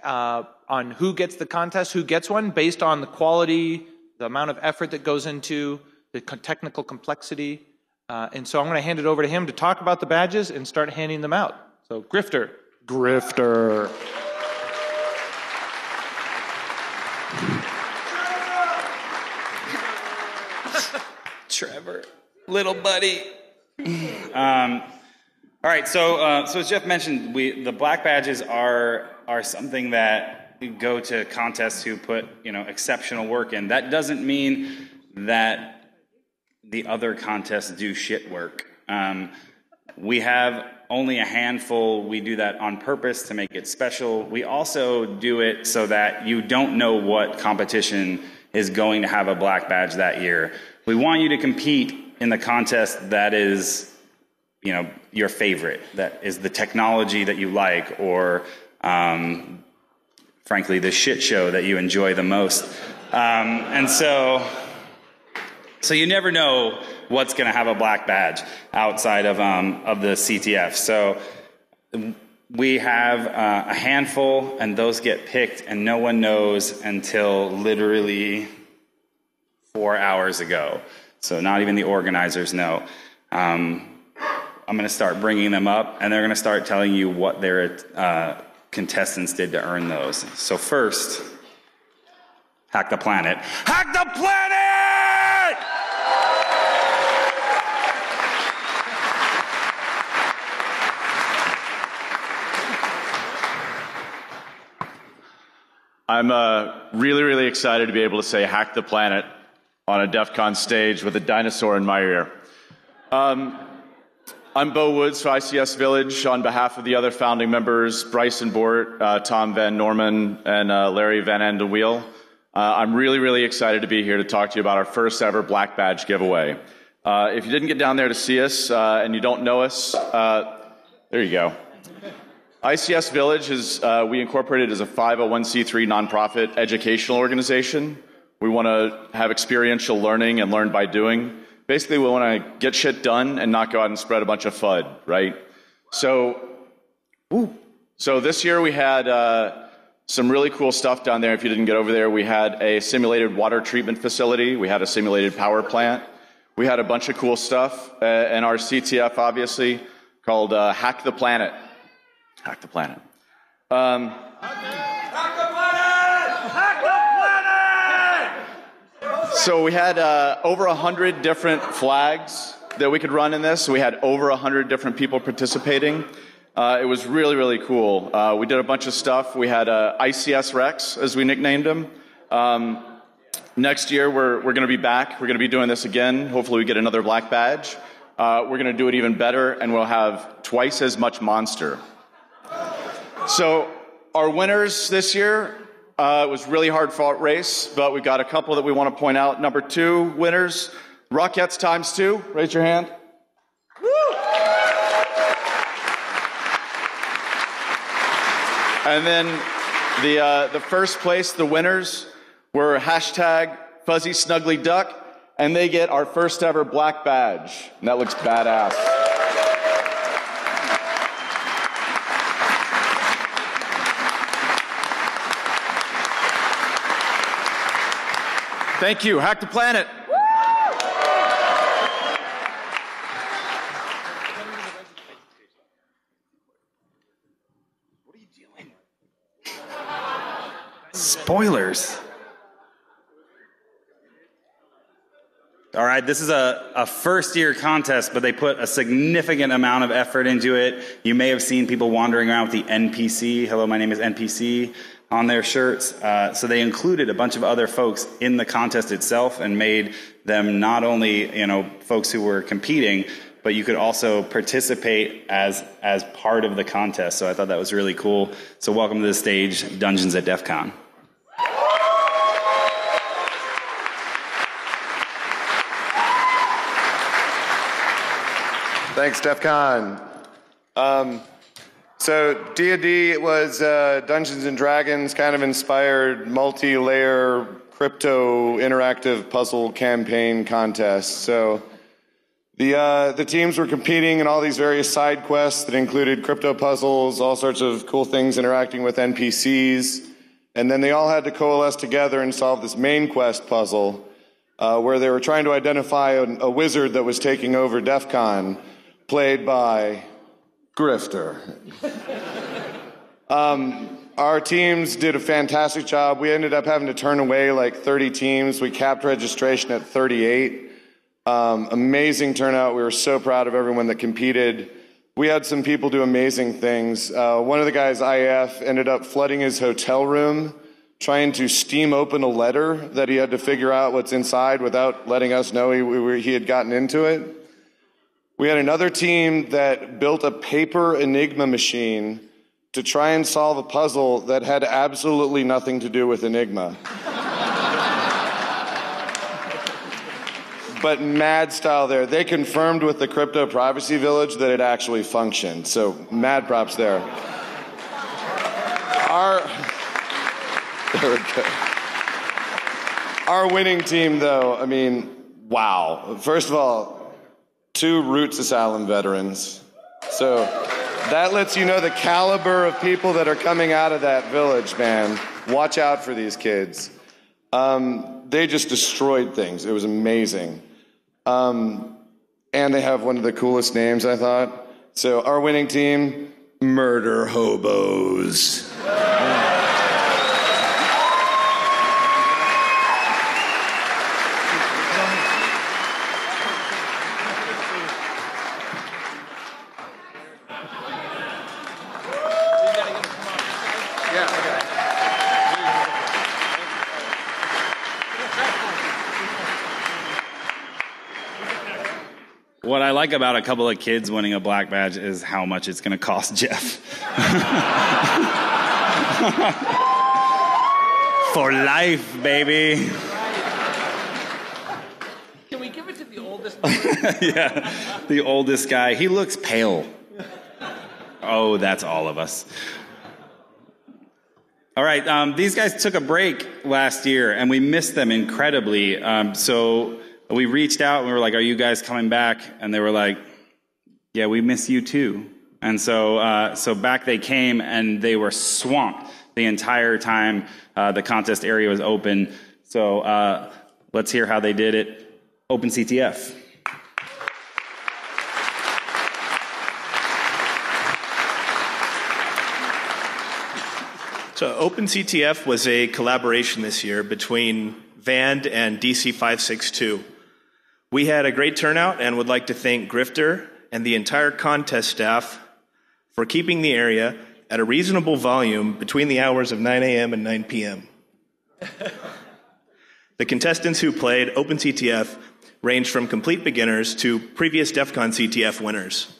uh, on who gets the contest, who gets one, based on the quality the amount of effort that goes into the technical complexity. Uh, and so I'm going to hand it over to him to talk about the badges and start handing them out. So, Grifter. Grifter. Trevor, little buddy. um, all right, so uh, so as Jeff mentioned, we the black badges are are something that go to contests who put you know exceptional work in. That doesn't mean that the other contests do shit work. Um, we have only a handful. We do that on purpose to make it special. We also do it so that you don't know what competition is going to have a black badge that year. We want you to compete in the contest that is, you know, your favorite, that is the technology that you like, or um, frankly, the shit show that you enjoy the most. Um, and so, so you never know what's going to have a black badge outside of um, of the CTF. So we have uh, a handful, and those get picked, and no one knows until literally four hours ago. So not even the organizers know. Um, I'm going to start bringing them up, and they're going to start telling you what their uh, contestants did to earn those. So first, hack the planet. Hack the planet! I'm uh, really, really excited to be able to say hack the planet on a DEF CON stage with a dinosaur in my ear. Um, I'm Beau Woods for ICS Village on behalf of the other founding members, Bryson Bort, uh, Tom Van Norman, and uh, Larry Vandenaweele. Uh, I'm really, really excited to be here to talk to you about our first ever Black Badge giveaway. Uh, if you didn't get down there to see us uh, and you don't know us, uh, there you go. ICS Village is, uh, we incorporated as a 501c3 nonprofit educational organization. We want to have experiential learning and learn by doing. Basically, we want to get shit done and not go out and spread a bunch of FUD, right? So, woo. so this year we had uh, some really cool stuff down there. If you didn't get over there, we had a simulated water treatment facility. We had a simulated power plant. We had a bunch of cool stuff. Uh, and our CTF, obviously, called uh, Hack the Planet. Hack the Planet. Um, So we had uh, over a hundred different flags that we could run in this. We had over a hundred different people participating. Uh, it was really, really cool. Uh, we did a bunch of stuff. We had uh, ICS Rex, as we nicknamed him. Um, next year, we're, we're going to be back. We're going to be doing this again. Hopefully, we get another black badge. Uh, we're going to do it even better, and we'll have twice as much monster. So, our winners this year uh, it was really hard fought race, but we've got a couple that we want to point out. Number two winners, Rockettes times two. Raise your hand. And then the, uh, the first place, the winners, were hashtag Fuzzy Snuggly Duck, and they get our first ever black badge. And that looks badass. Thank you. Hack the planet. Spoilers. All right, this is a, a first year contest, but they put a significant amount of effort into it. You may have seen people wandering around with the NPC. Hello, my name is NPC on their shirts. Uh, so they included a bunch of other folks in the contest itself and made them not only, you know, folks who were competing, but you could also participate as as part of the contest. So I thought that was really cool. So welcome to the stage, Dungeons at DEF CON. Thanks, DEF CON. Um, so D&D was uh, Dungeons and Dragons kind of inspired multi-layer crypto interactive puzzle campaign contest. So the uh, the teams were competing in all these various side quests that included crypto puzzles, all sorts of cool things interacting with NPCs, and then they all had to coalesce together and solve this main quest puzzle, uh, where they were trying to identify a, a wizard that was taking over DEF CON, played by Grifter. um, our teams did a fantastic job. We ended up having to turn away like 30 teams. We capped registration at 38. Um, amazing turnout. We were so proud of everyone that competed. We had some people do amazing things. Uh, one of the guys, IF, ended up flooding his hotel room, trying to steam open a letter that he had to figure out what's inside without letting us know he, we, he had gotten into it. We had another team that built a paper Enigma machine to try and solve a puzzle that had absolutely nothing to do with Enigma. but mad style there. They confirmed with the crypto privacy village that it actually functioned. So mad props there. Our there we go. Our winning team, though, I mean, wow. First of all, two r00tz Asylum veterans. So that lets you know the caliber of people that are coming out of that village, man. Watch out for these kids. Um, they just destroyed things. It was amazing. Um, and they have one of the coolest names, I thought. So our winning team, Murder Hobos. What I like about a couple of kids winning a black badge is how much it's going to cost Jeff. For life, baby. Can we give it to the oldest? yeah, the oldest guy. He looks pale. Oh, that's all of us. All right, um, these guys took a break last year, and we missed them incredibly. Um, so we reached out and we were like, "Are you guys coming back?" And they were like, "Yeah, we miss you too." And so, uh, so back they came, and they were swamped the entire time uh, the contest area was open. So uh, let's hear how they did it. Open CTF. So OpenCTF was a collaboration this year between VAND and DC 562. We had a great turnout and would like to thank Grifter and the entire contest staff for keeping the area at a reasonable volume between the hours of 9 a.m. and 9 p.m. the contestants who played OpenCTF ranged from complete beginners to previous DEF CON CTF winners.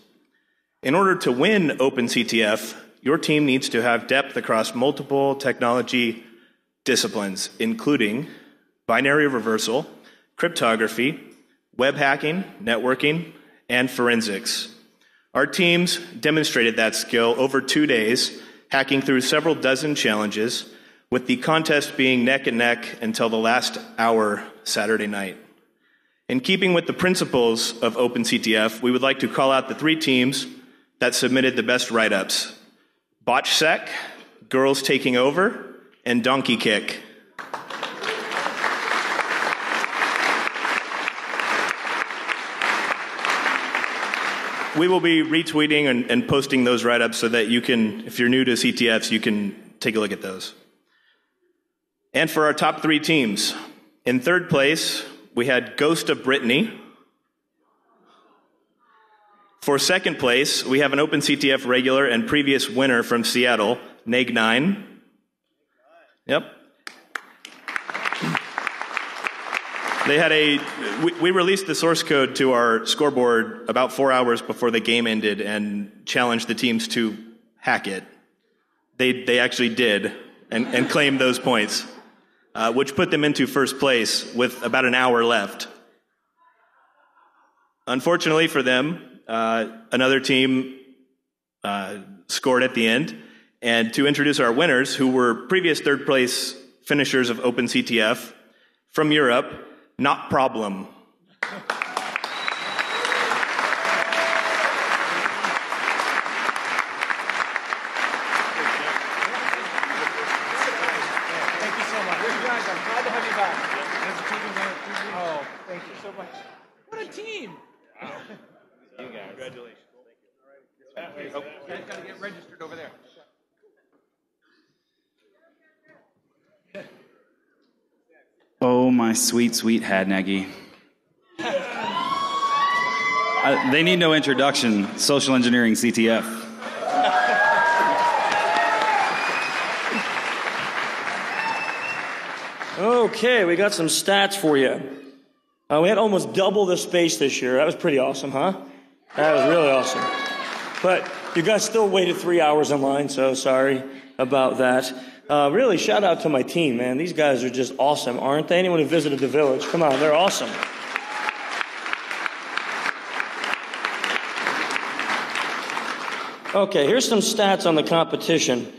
In order to win OpenCTF, your team needs to have depth across multiple technology disciplines, including binary reversal, cryptography, web hacking, networking, and forensics. Our teams demonstrated that skill over two days, hacking through several dozen challenges, with the contest being neck and neck until the last hour Saturday night. In keeping with the principles of OpenCTF, we would like to call out the three teams that submitted the best write ups BotchSec, Girls Taking Over, and Donkey Kick. We will be retweeting and, and posting those write ups so that you can, if you're new to CTFs, you can take a look at those. And for our top three teams, in third place, we had Ghost of Brittany. For second place, we have an Open CTF regular and previous winner from Seattle, Neg9. Yep. They had a, we, we, released the source code to our scoreboard about four hours before the game ended and challenged the teams to hack it. They, they actually did and, and claimed those points, uh, which put them into first place with about an hour left. Unfortunately for them, uh, another team uh, scored at the end. And to introduce our winners, who were previous third place finishers of OpenCTF from Europe, not problem. Thank you so much. guys, I'm glad to have you back. Oh, thank you so much. What a team! You guys. Congratulations. Thank you. Oh, you guys got to get registered over there. Oh, my sweet, sweet Hadnagy. Uh, they need no introduction. Social engineering CTF. Okay, we got some stats for you. Uh, we had almost double the space this year. That was pretty awesome, huh? That was really awesome. But you guys still waited three hours in line, so sorry about that. Uh, really, shout out to my team, man. These guys are just awesome, aren't they? Anyone who visited the village, come on, they're awesome. Okay, here's some stats on the competition.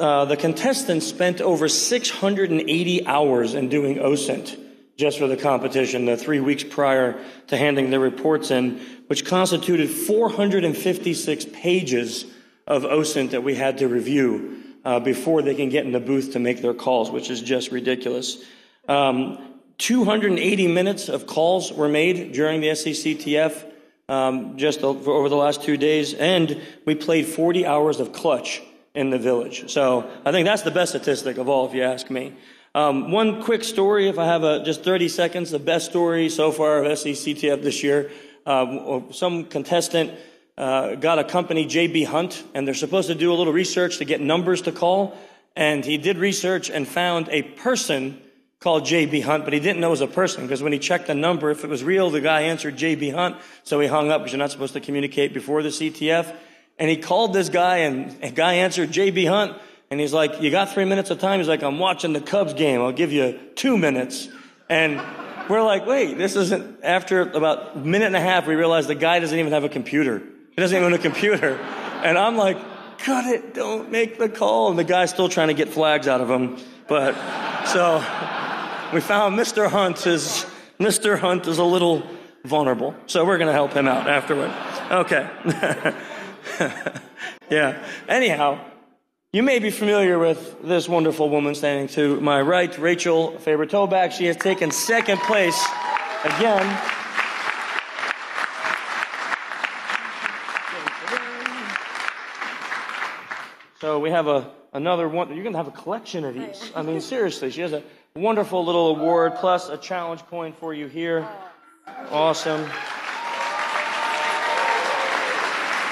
Uh, the contestants spent over 680 hours in doing OSINT just for the competition, the three weeks prior to handing their reports in, which constituted 456 pages of OSINT that we had to review uh, before they can get in the booth to make their calls, which is just ridiculous. Um, 280 minutes of calls were made during the SCCTF um, just over the last two days, and we played 40 hours of clutch in the village. So I think that's the best statistic of all, if you ask me. Um, one quick story, if I have a, just 30 seconds, the best story so far of SCCTF this year. Uh, some contestant uh, got a company, JB Hunt, and they're supposed to do a little research to get numbers to call. And he did research and found a person called JB Hunt, but he didn't know it was a person because when he checked the number, if it was real, the guy answered JB Hunt. So he hung up because you're not supposed to communicate before the CTF. And he called this guy and the guy answered JB Hunt. And he's like, you got three minutes of time? He's like, I'm watching the Cubs game. I'll give you two minutes. And we're like, wait, this isn't, after about a minute and a half, we realized the guy doesn't even have a computer. He doesn't even own a computer. And I'm like, cut it, don't make the call. And the guy's still trying to get flags out of him. But, so, we found Mr. Hunt is, Mr. Hunt is a little vulnerable. So we're going to help him out afterward. Okay. yeah. Anyhow, you may be familiar with this wonderful woman standing to my right, Rachel Faber-Tobac. She has taken second place again. So we have a another one. You're going to have a collection of these. I mean, seriously, she has a wonderful little award plus a challenge coin for you here. Awesome.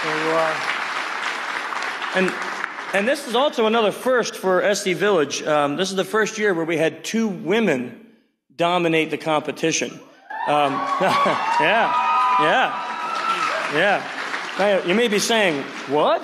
There you are. And and this is also another first for SC Village. Um, this is the first year where we had two women dominate the competition. Um, yeah, yeah, yeah. You may be saying, what?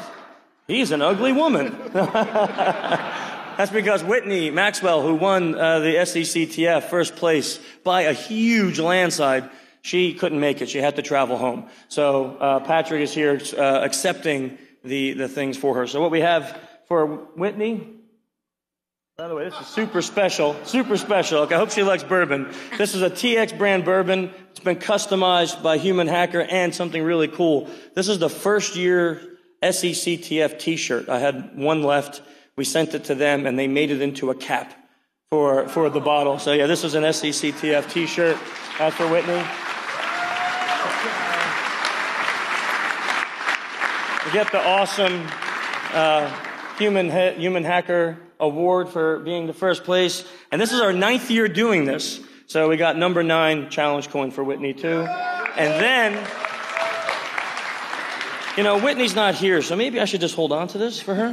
He's an ugly woman. That's because Whitney Maxwell, who won uh, the SCCTF first place by a huge landslide, she couldn't make it. She had to travel home. So uh, Patrick is here uh, accepting the, the things for her. So what we have for Whitney, by the way, this is super special, super special. Okay, I hope she likes bourbon. This is a TX brand bourbon. It's been customized by Human Hacker and something really cool. This is the first year SECTF t-shirt. I had one left. We sent it to them and they made it into a cap for, for the bottle. So yeah, this is an SECTF t-shirt. That's for Whitney. We get the awesome uh, human, ha- human hacker award for being the first place. And this is our ninth year doing this. So we got number nine challenge coin for Whitney too. And then, you know, Whitney's not here, so maybe I should just hold on to this for her.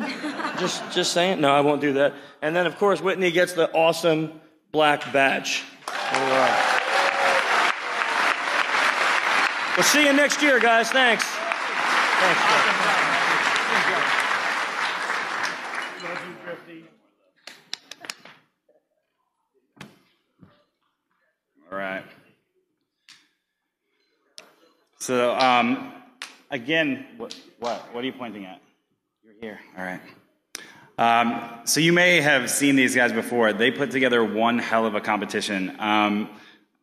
just, just saying. No, I won't do that. And then, of course, Whitney gets the awesome black badge. You are. We'll see you next year, guys. Thanks. Thanks. All right. So, um, again, what, what, what are you pointing at? You're here. All right. Um, so you may have seen these guys before. They put together one hell of a competition. Um,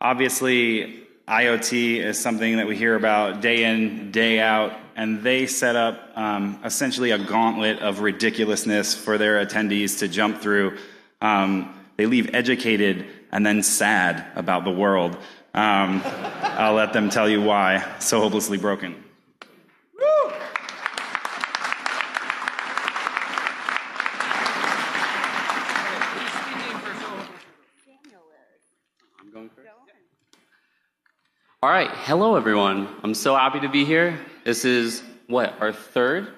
obviously, IoT is something that we hear about day in, day out, and they set up um, essentially a gauntlet of ridiculousness for their attendees to jump through. Um, they leave educated and then sad about the world. Um, I'll let them tell you why. SOHOpelessly Broken. All right, hello everyone. I'm so happy to be here. This is what our third.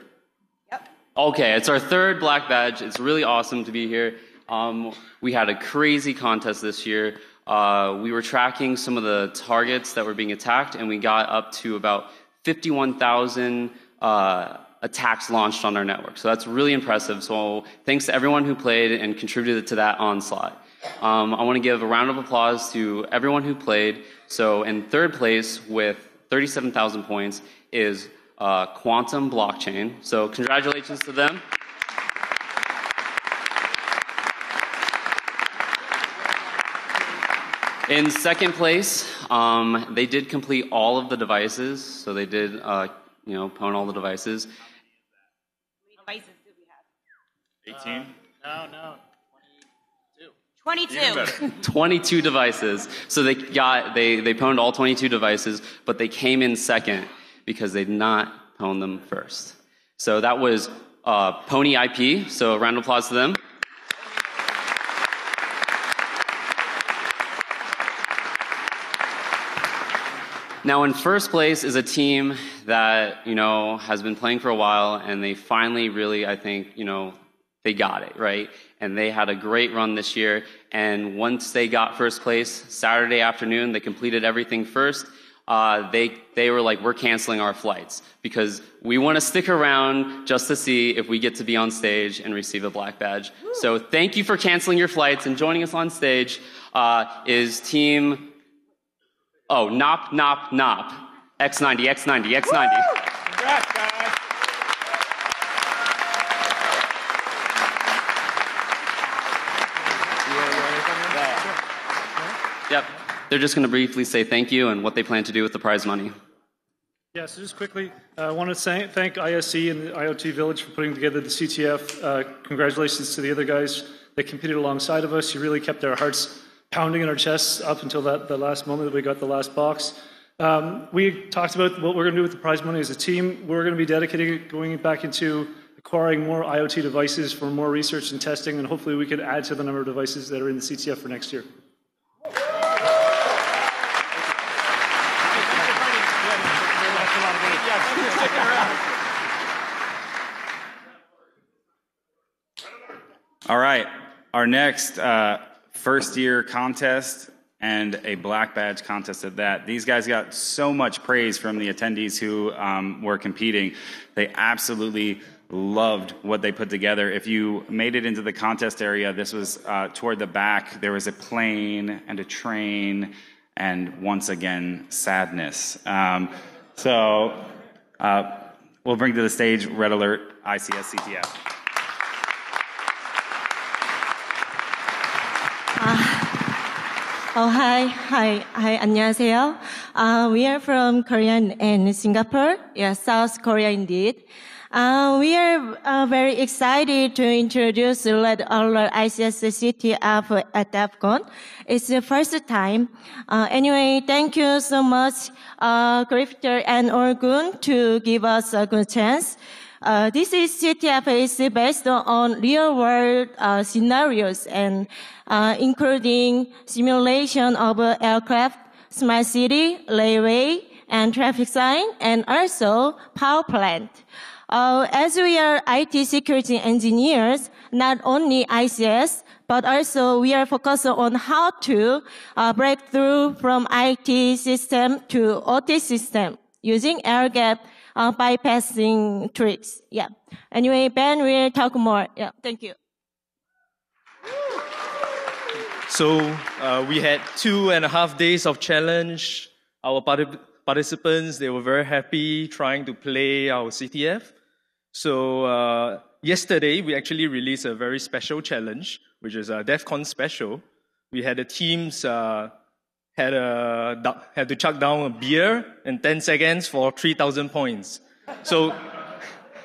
Yep. Okay, it's our third black badge. It's really awesome to be here. Um, we had a crazy contest this year. Uh, we were tracking some of the targets that were being attacked, and we got up to about 51,000 uh, attacks launched on our network. So that's really impressive. So thanks to everyone who played and contributed to that onslaught. Um, I want to give a round of applause to everyone who played. So in third place with 37,000 points is uh, Quantum Blockchain. So congratulations to them. In second place, um, they did complete all of the devices. So they did, uh, you know, pwn all the devices. How many devices do we have? 18? No, no. 22. 22 devices. So they got they they pwned all 22 devices, but they came in second because they did not pwn them first. So that was uh, Pony IP. So a round of applause to them. Now, in first place is a team that you know has been playing for a while, and they finally really, I think, you know, they got it right, and they had a great run this year. And once they got first place, Saturday afternoon, they completed everything first. Uh, they they were like, we're canceling our flights because we want to stick around just to see if we get to be on stage and receive a black badge. So thank you for canceling your flights and joining us on stage. Uh, is team Oh, Nop, Nop, Nop. X90, X90, X90. Congrats, guys. They're just going to briefly say thank you and what they plan to do with the prize money. Yeah, so just quickly, uh, I want to thank, thank ISE and the IoT Village for putting together the CTF. Uh, congratulations to the other guys that competed alongside of us. You really kept our hearts pounding in our chests up until that, the last moment that we got the last box. Um, we talked about what we're going to do with the prize money as a team. We're going to be dedicating going back into acquiring more IoT devices for more research and testing, and hopefully we can add to the number of devices that are in the CTF for next year. All right. Our next uh, first year contest and a black badge contest at that. These guys got so much praise from the attendees who um, were competing. They absolutely loved what they put together. If you made it into the contest area, this was uh, toward the back. There was a plane and a train, and once again, sadness. Um, so uh, we'll bring to the stage Red Alert ICS CTF. Oh, hi. Hi. Hi. 안녕하세요. Uh, we are from Korea and Singapore. Yeah, South Korea indeed. Uh, we are uh, very excited to introduce Red Alert ICS CTF at DEF It's the first time. Uh, anyway, thank you so much, uh, Grifter and Orgun to give us a good chance. Uh, this is CTF is based on real world uh, scenarios and uh, including simulation of aircraft, smart city, railway, and traffic sign, and also power plant. Uh, as we are IT security engineers, not only ICS, but also we are focused on how to uh, break through from IT system to OT system using air gap uh, bypassing tricks. Yeah. Anyway, Ben will talk more. Yeah. Thank you. So uh, we had two and a half days of challenge. Our partic- participants they were very happy trying to play our CTF. So uh, yesterday we actually released a very special challenge, which is a DEF CON special. We had the teams uh, had, a, had to chuck down a beer in 10 seconds for 3,000 points. So,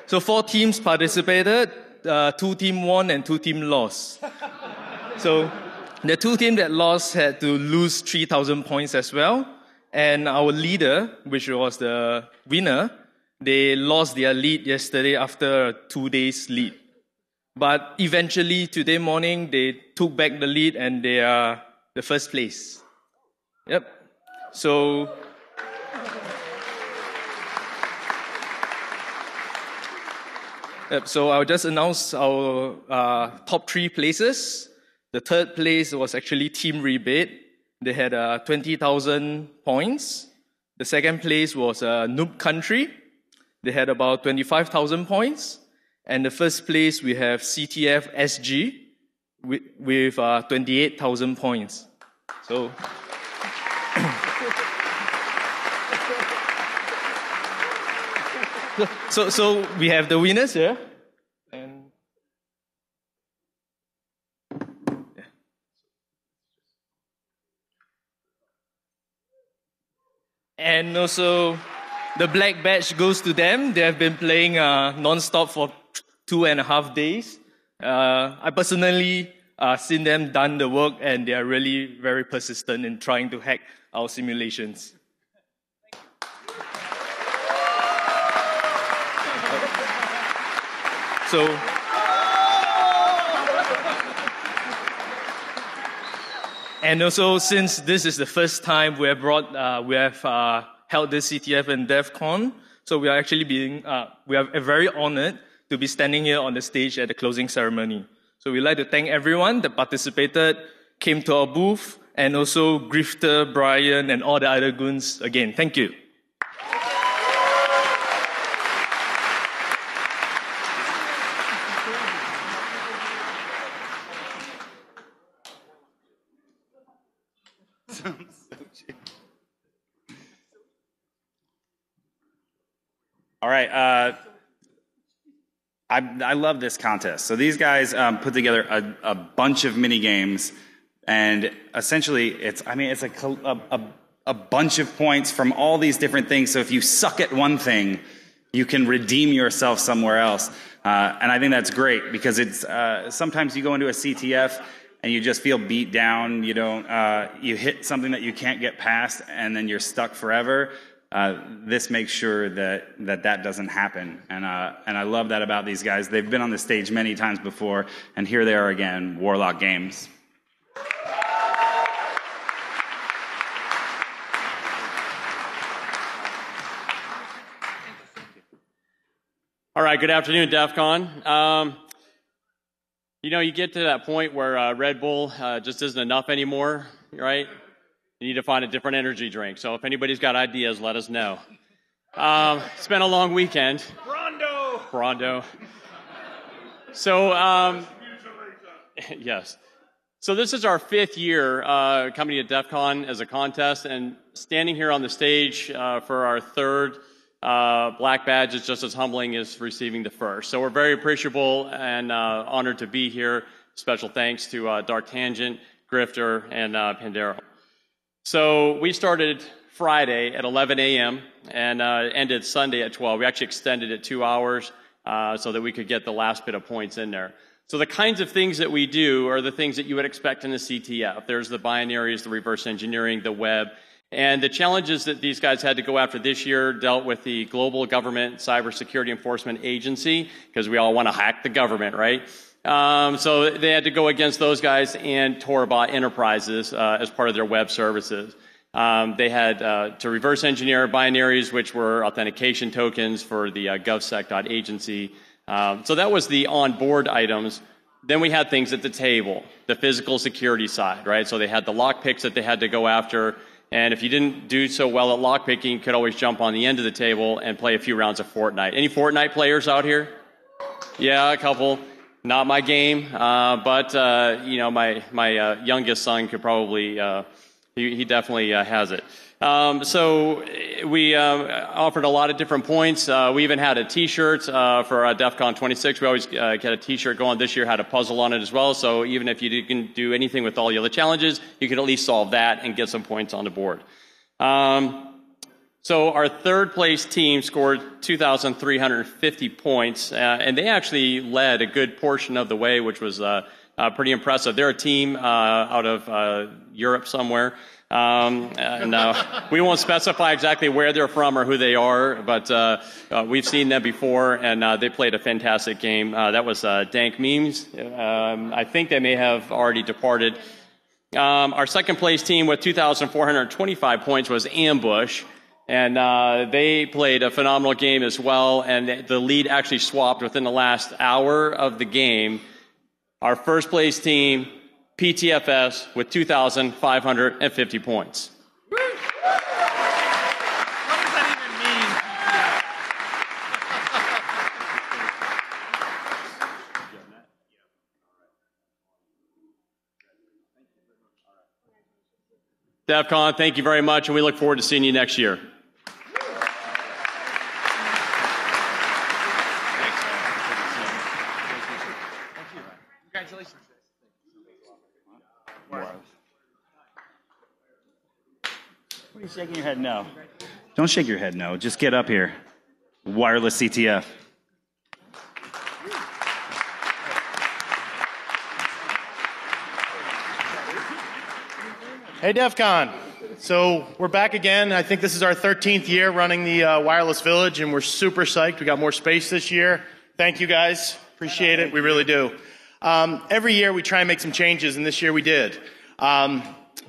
so four teams participated, uh, two team won and two team lost. So the two teams that lost had to lose 3,000 points as well. And our leader, which was the winner, they lost their lead yesterday after a two days lead. But eventually, today morning, they took back the lead and they are the first place. Yep. So, yep, so I'll just announce our uh, top three places. The third place was actually Team Rebate. They had uh, 20,000 points. The second place was uh, Noob Country they had about 25,000 points. And the first place, we have CTF SG with, with uh, 28,000 points. So. so, so we have the winners here. And And also, the black badge goes to them. They have been playing uh, non-stop for two and a half days. Uh, I personally uh, seen them done the work, and they are really very persistent in trying to hack our simulations. So. And also, since this is the first time we have brought, uh, we have uh, held this CTF and DEF CON, so we are actually being, uh, we are very honored to be standing here on the stage at the closing ceremony. So we'd like to thank everyone that participated, came to our booth, and also Grifter, Brian, and all the other goons again. Thank you. All right. Uh, I, I love this contest. So these guys um, put together a, a bunch of mini games, and essentially, it's I mean, it's a, a, a, bunch of points from all these different things. So if you suck at one thing, you can redeem yourself somewhere else. Uh, and I think that's great because it's uh, sometimes you go into a CTF and you just feel beat down. You don't uh, you hit something that you can't get past, and then you're stuck forever. Uh, this makes sure that, that that doesn't happen. And, uh, and I love that about these guys. They've been on the stage many times before, and here they are again, Warlock Games. All right, good afternoon, DEF CON. Um, you know, you get to that point where uh, Red Bull uh, just isn't enough anymore, right? You need to find a different energy drink. So if anybody's got ideas, let us know. Um, it's been a long weekend. Rondo! Rondo. So, um, yes. So this is our fifth year uh, coming to DEF CON as a contest, and standing here on the stage uh, for our third uh, black badge is just as humbling as receiving the first. So we're very appreciable and uh, honored to be here. Special thanks to uh, Dark Tangent, Grifter, and uh, Pandero. So we started Friday at 11 a.m. and uh, ended Sunday at 12. We actually extended it two hours uh, so that we could get the last bit of points in there. So the kinds of things that we do are the things that you would expect in the CTF. There's the binaries, the reverse engineering, the web. And the challenges that these guys had to go after this year dealt with the Global Government Cybersecurity Enforcement Agency, because we all want to hack the government, right? Um, so they had to go against those guys and Torbot Enterprises uh, as part of their web services. Um, they had uh, to reverse engineer binaries, which were authentication tokens for the uh, govsec.agency. Um, so that was the on-board items. Then we had things at the table, the physical security side, right? So they had the lockpicks that they had to go after. And if you didn't do so well at lockpicking, you could always jump on the end of the table and play a few rounds of Fortnite. Any Fortnite players out here? Yeah, a couple. Not my game, uh, but uh, you know, my my uh, youngest son could probably uh, he, he definitely uh, has it. Um, so we uh, offered a lot of different points. we even had a T-shirt for DEF CON 26. We always get a T-shirt going. This year had a puzzle on it as well. So even if you can't do anything with all the other challenges, you could at least solve that and get some points on the board. Um, so our third place team scored 2,350 points, uh, and they actually led a good portion of the way, which was uh, uh, pretty impressive. They're a team uh, out of uh, Europe somewhere. Um, and uh, we won't specify exactly where they're from or who they are, but we've seen them before, and they played a fantastic game. that was Dank Memes. Um, I think they may have already departed. Um, our second place team with 2,425 points was Ambush. And uh, they played a phenomenal game as well. And the lead actually swapped within the last hour of the game. Our first place team, PTFS, with 2,550 points. What does that even mean? DEF CON, thank you very much, and we look forward to seeing you next year. Are shaking your head no? Don't shake your head no. Just get up here. Wireless CTF. Hey, DEF CON. So we're back again. I think this is our 13th year running the uh, Wireless Village, and we're super psyched. We got more space this year. Thank you guys. Appreciate it. We really do. Um, every year we try and make some changes, and this year we did. Um,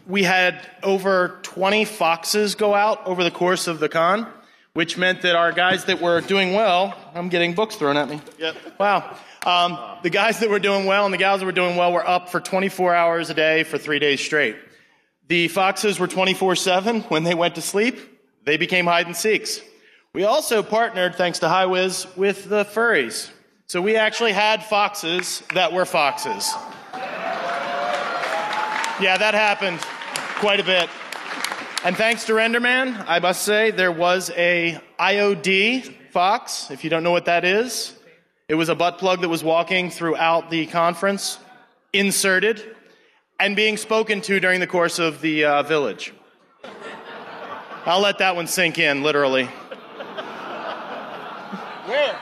we had over 20 foxes go out over the course of the con, which meant that our guys that were doing well, I'm getting books thrown at me. Yep. Wow. Um, the guys that were doing well and the gals that were doing well were up for 24 hours a day for three days straight. The foxes were 24 7. When they went to sleep, they became hide and seeks. We also partnered, thanks to HighWiz, with the furries. So we actually had foxes that were foxes. Yeah, that happened quite a bit. And thanks to Renderman, I must say there was a IOD fox. If you don't know what that is, it was a butt plug that was walking throughout the conference, inserted, and being spoken to during the course of the uh, village. I'll let that one sink in, literally. Where?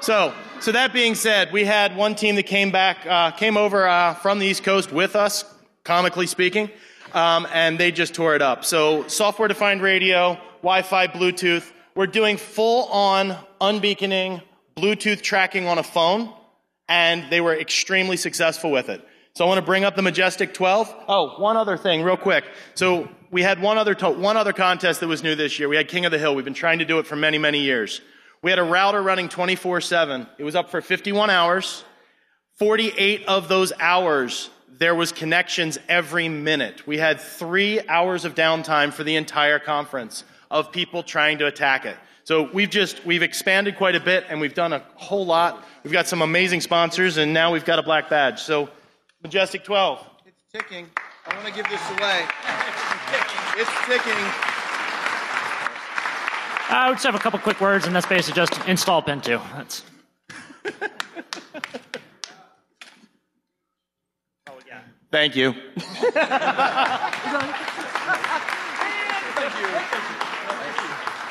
So, so that being said, we had one team that came back, uh, came over uh, from the East Coast with us, comically speaking, um, and they just tore it up. So, software-defined radio, Wi-Fi, Bluetooth. We're doing full-on unbeaconing Bluetooth tracking on a phone, and they were extremely successful with it. So I want to bring up the Majestic 12. Oh, one other thing, real quick. So we had one other one other contest that was new this year. We had King of the Hill. We've been trying to do it for many many years. We had a router running 24/7. It was up for 51 hours. 48 of those hours there was connections every minute. We had 3 hours of downtime for the entire conference of people trying to attack it. So we've just we've expanded quite a bit and we've done a whole lot. We've got some amazing sponsors and now we've got a black badge. So Majestic 12. It's ticking. I want to give this away. It's ticking. Uh, I would just have a couple quick words, and that's basically just install Pin 2. That's. Thank you. Thank you.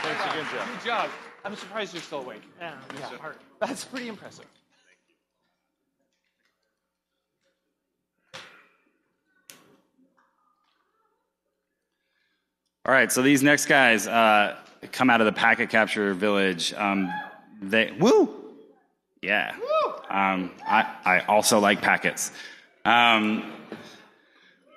Thank you. Good job. Good job. I'm surprised you're still awake. Yeah, yeah. That's pretty impressive. All right, so these next guys uh, come out of the packet capture village. Um, they woo, yeah. Um, I I also like packets. Um,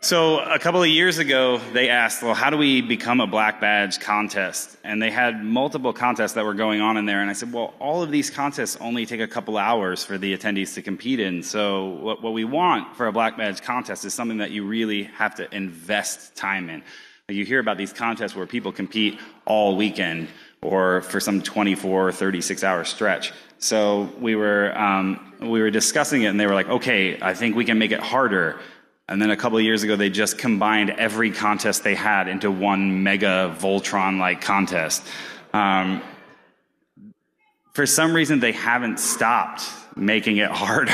so a couple of years ago, they asked, "Well, how do we become a black badge contest?" And they had multiple contests that were going on in there. And I said, "Well, all of these contests only take a couple hours for the attendees to compete in. So what, what we want for a black badge contest is something that you really have to invest time in." You hear about these contests where people compete all weekend or for some 24 or 36 hour stretch. So we were, um, we were discussing it and they were like, okay, I think we can make it harder. And then a couple years ago, they just combined every contest they had into one mega Voltron like contest. Um, for some reason, they haven't stopped making it harder.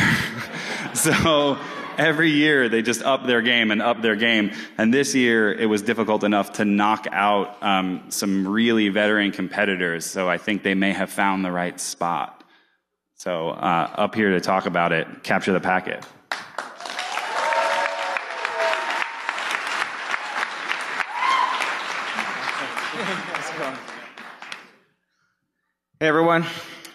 so every year they just up their game and up their game. And this year it was difficult enough to knock out um, some really veteran competitors. So I think they may have found the right spot. So uh, up here to talk about it, capture the packet. Hey everyone.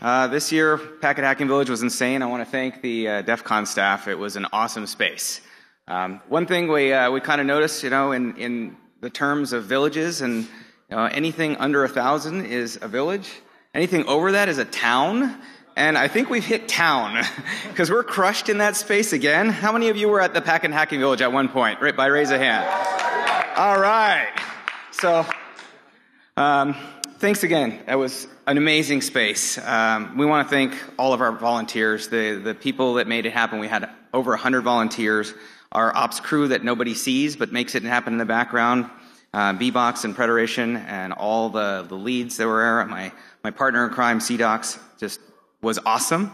Uh, this year, Packet Hacking Village was insane. I want to thank the uh, DEF CON staff. It was an awesome space. Um, one thing we, uh, we kind of noticed, you know, in, in the terms of villages and, Uh, anything under a thousand is a village. Anything over that is a town. And I think we've hit town because we're crushed in that space again. How many of you were at the Packet Hacking Village at one point? Right by raise a hand. All right. So, um, thanks again. That was an amazing space. Um, we want to thank all of our volunteers, the, the people that made it happen. We had over 100 volunteers, our ops crew that nobody sees but makes it happen in the background, uh, B-Box and Preteration, and all the, the leads that were there. My, my partner in crime, CDocs, just was awesome.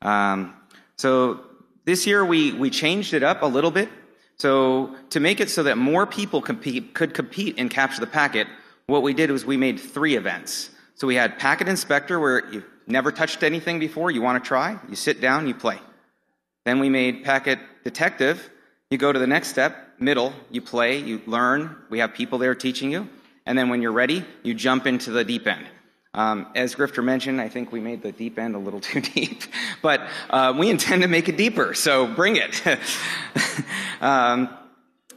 Um, so this year we, we changed it up a little bit. So to make it so that more people compete, could compete and Capture the Packet, what we did was we made three events. So we had Packet Inspector, where you've never touched anything before, you want to try, you sit down, you play. Then we made Packet Detective. You go to the next step, middle, you play, you learn, we have people there teaching you. And then when you're ready, you jump into the deep end. Um, as Grifter mentioned, I think we made the deep end a little too deep, but uh, we intend to make it deeper, so bring it. um,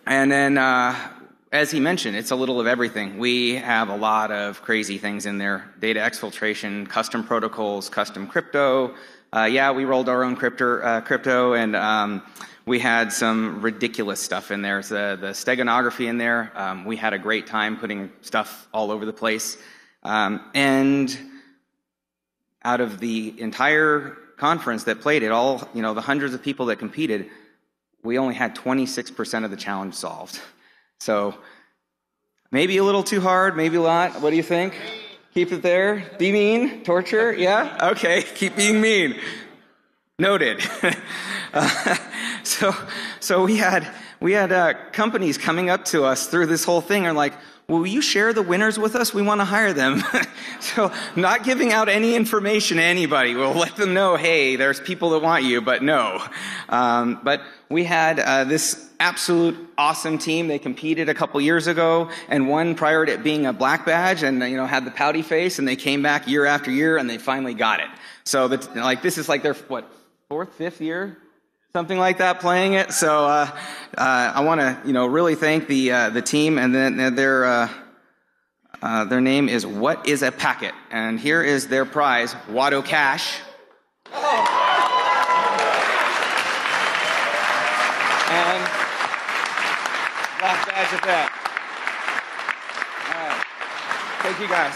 and then, uh, as he mentioned, it's a little of everything. We have a lot of crazy things in there data exfiltration, custom protocols, custom crypto. Uh, yeah, we rolled our own crypto, uh, crypto and um, we had some ridiculous stuff in there. So the, steganography in there, um, we had a great time putting stuff all over the place. Um, and out of the entire conference that played it, all, you know, the hundreds of people that competed, we only had 26% of the challenge solved. So maybe a little too hard, maybe a lot. What do you think? Keep it there. Be mean. Torture. Yeah? Okay. Keep being mean. Noted. uh, so, so we had, we had uh, companies coming up to us through this whole thing and like, will you share the winners with us? We want to hire them. so not giving out any information to anybody. We'll let them know, hey, there's people that want you, but no. Um, but we had uh, this absolute awesome team. They competed a couple years ago and won prior to it being a black badge and, you know, had the pouty face and they came back year after year and they finally got it. So that, like, this is like their, what, fourth, fifth year something like that playing it. So uh, uh, I want to you know really thank the uh, the team and then their uh, uh, their name is What is a Packet, and here is their prize, Watto Cash. And black badge at that. All right. Thank you guys.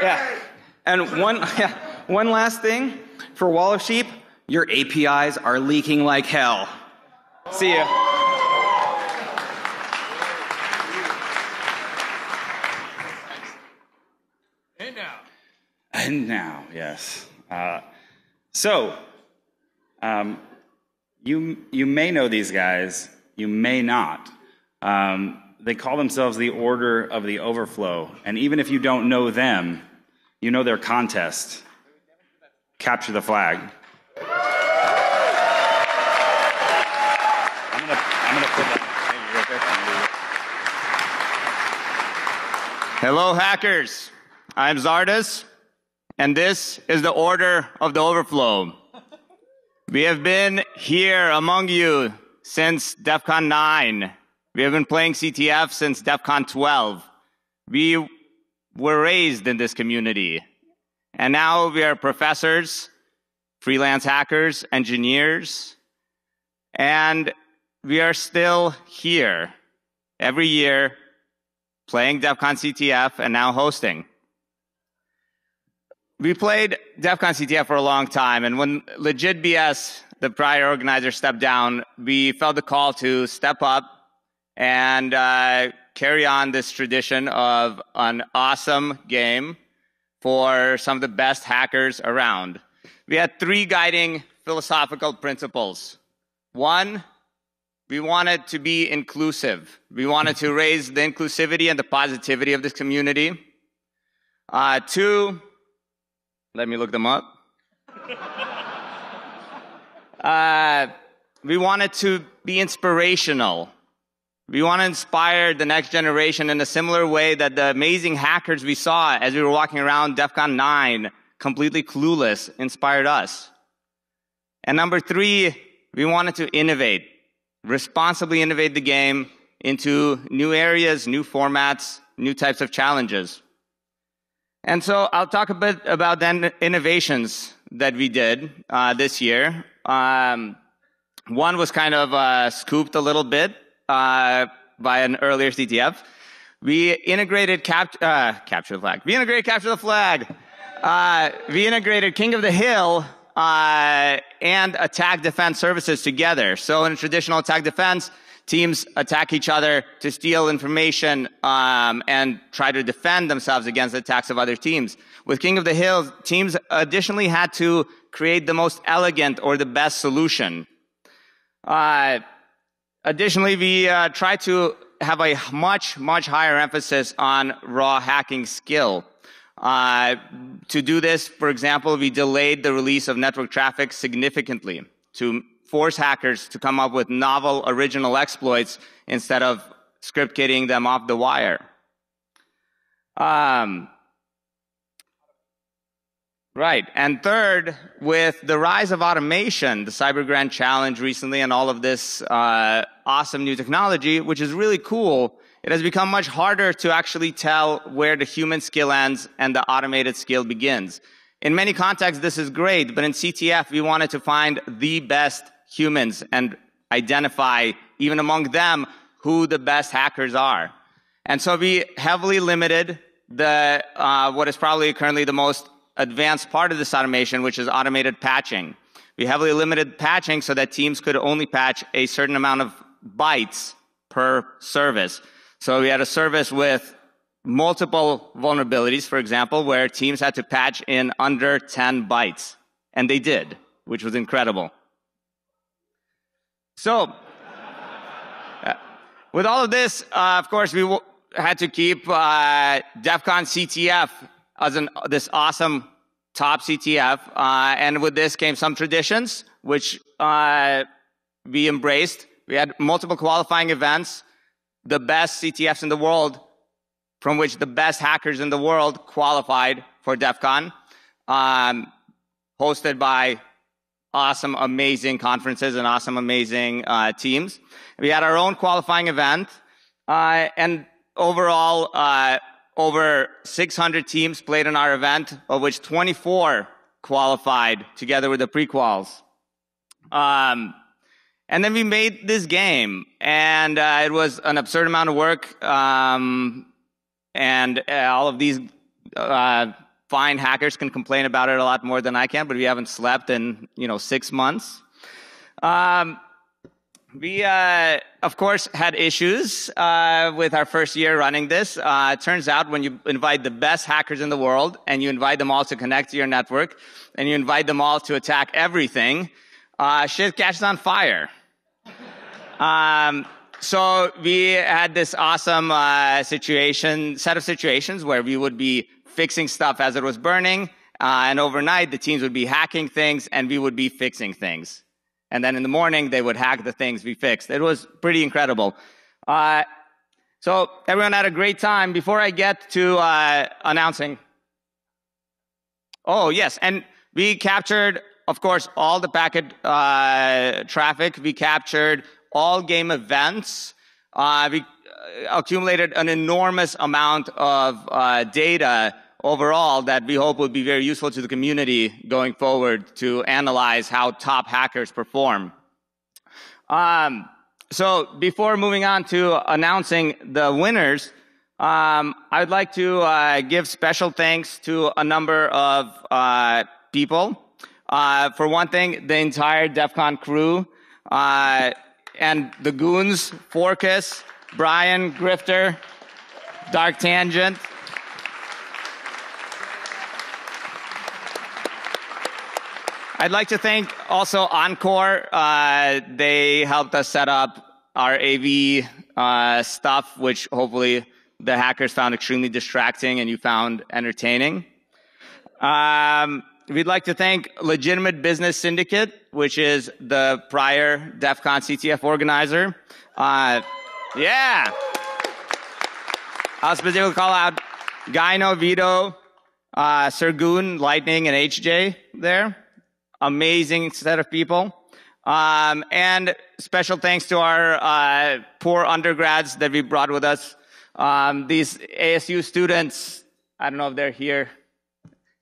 Yeah. And one, yeah, one last thing for Wall of Sheep. Your APIs are leaking like hell. See ya. And now. And now, yes. Uh, so, um, you you may know these guys. You may not. Um, they call themselves the Order of the Overflow, and even if you don't know them, you know their contest. Capture the flag. Hello, hackers. I'm Zardus, and this is the Order of the Overflow. We have been here among you since DEF CON 9. We have been playing CTF since DEF CON 12. We were raised in this community. And now we are professors, freelance hackers, engineers, and we are still here every year playing DEF CON CTF and now hosting. We played DEF CON CTF for a long time, and when Legit BS, the prior organizer, stepped down, we felt the call to step up and uh, carry on this tradition of an awesome game for some of the best hackers around. We had three guiding philosophical principles. One, we wanted to be inclusive. We wanted to raise the inclusivity and the positivity of this community. Uh, two, let me look them up. Uh, we wanted to be inspirational. We want to inspire the next generation in a similar way that the amazing hackers we saw as we were walking around DEF CON 9, completely clueless, inspired us. And number three, we wanted to innovate responsibly innovate the game into new areas, new formats, new types of challenges. And so I'll talk a bit about the innovations that we did uh, this year. Um, one was kind of uh, scooped a little bit uh, by an earlier CTF. We integrated cap- uh, capture the flag. We integrated capture the flag. Uh, we integrated King of the Hill uh, and attack defense services together. So in traditional attack defense, teams attack each other to steal information um, and try to defend themselves against the attacks of other teams. With King of the Hill, teams additionally had to create the most elegant or the best solution. Uh, additionally, we uh, try to have a much, much higher emphasis on raw hacking skill. Uh, to do this, for example, we delayed the release of network traffic significantly to force hackers to come up with novel, original exploits instead of script kidding them off the wire. Um, Right. And third, with the rise of automation, the Cyber Grand Challenge recently, and all of this uh, awesome new technology, which is really cool, it has become much harder to actually tell where the human skill ends and the automated skill begins. In many contexts, this is great, but in CTF, we wanted to find the best humans and identify, even among them, who the best hackers are. And so we heavily limited the uh, what is probably currently the most advanced part of this automation, which is automated patching. We heavily limited patching so that teams could only patch a certain amount of bytes per service. So we had a service with multiple vulnerabilities, for example, where teams had to patch in under 10 bytes. And they did, which was incredible. So, uh, with all of this, uh, of course, we had to keep uh, DEF CON CTF as an, this awesome top CTF. Uh, and with this came some traditions, which uh, we embraced. We had multiple qualifying events, the best CTFs in the world, from which the best hackers in the world qualified for DEF CON, um, hosted by awesome, amazing conferences and awesome, amazing uh, teams. We had our own qualifying event, uh, and overall, uh, over 600 teams played in our event, of which 24 qualified together with the prequals. Um, and then we made this game, and uh, it was an absurd amount of work. Um, and uh, all of these uh, fine hackers can complain about it a lot more than I can, but we haven't slept in you know six months. Um, we, uh, of course, had issues uh, with our first year running this. Uh, it turns out when you invite the best hackers in the world and you invite them all to connect to your network and you invite them all to attack everything, uh, shit catches on fire. Um, so we had this awesome uh, situation, set of situations where we would be fixing stuff as it was burning, uh, and overnight the teams would be hacking things and we would be fixing things and then in the morning they would hack the things we fixed. It was pretty incredible. Uh, so everyone had a great time. Before I get to uh, announcing, oh yes, and we captured, of course, all the packet uh, traffic. We captured all game events. Uh, we uh, accumulated an enormous amount of uh, data overall that we hope will be very useful to the community going forward to analyze how top hackers perform. Um, so before moving on to announcing the winners, um, I'd like to uh, give special thanks to a number of uh, people. Uh, for one thing, the entire DEF CON crew uh, and the goons, Forcus, Brian, Grifter, Dark Tangent, I'd like to thank also Encore. Uh, they helped us set up our AV uh, stuff, which hopefully the hackers found extremely distracting and you found entertaining. Um, we'd like to thank Legitimate Business Syndicate, which is the prior DEF CON CTF organizer. Uh, yeah. I'll specifically call out Gyno, Vito, uh, Sirgoon, Lightning, and HJ there amazing set of people. Um, and special thanks to our uh, poor undergrads that we brought with us. Um, these ASU students, I don't know if they're here,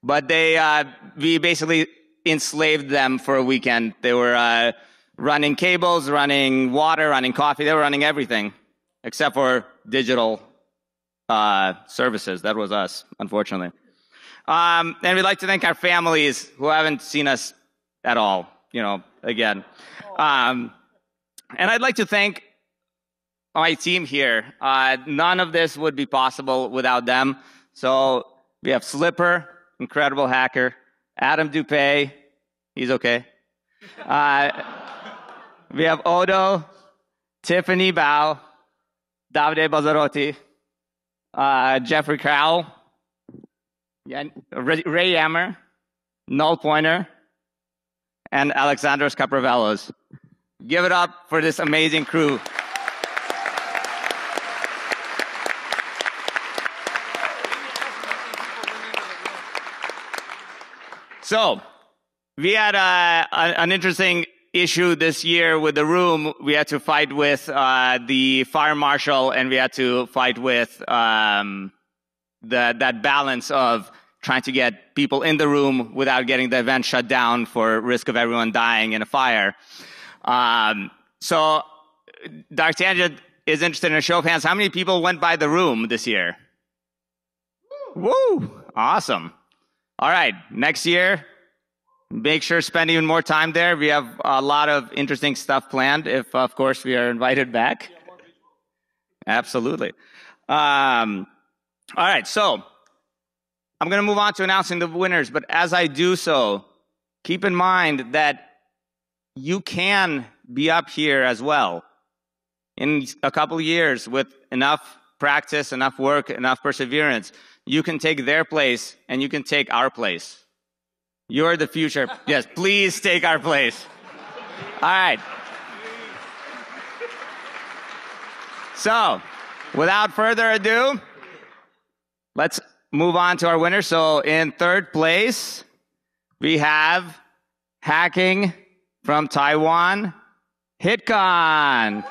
but they, uh, we basically enslaved them for a weekend. They were uh, running cables, running water, running coffee. They were running everything except for digital uh, services. That was us, unfortunately. Um, and we'd like to thank our families who haven't seen us at all, you know, again. Um, and I'd like to thank my team here. Uh, none of this would be possible without them. So we have Slipper, incredible hacker, Adam Doupé, he's okay. Uh, we have Odo, Tiffany Bao, Davide Balzarotti, uh, Jeffrey Crowell, Ray Yammer, Null Pointer, and Alexandros Kapravelos. Give it up for this amazing crew. So, we had a, a- an interesting issue this year with the room. We had to fight with uh, the fire marshal, and we had to fight with um, the, that balance of trying to get people in the room without getting the event shut down for risk of everyone dying in a fire. Um, so, Dark Tangent is interested in a show of hands. How many people went by the room this year? Woo! Awesome. All right, next year, make sure spend even more time there. We have a lot of interesting stuff planned, if, of course, we are invited back. Absolutely. Um, all right, so I'm going to move on to announcing the winners, but as I do so, keep in mind that you can be up here as well in a couple years with enough practice, enough work, enough perseverance. You can take their place and you can take our place. You're the future. Yes, please take our place. All right. So, without further ado, let's move on to our winner. So, in third place, we have hacking from Taiwan, HitCon.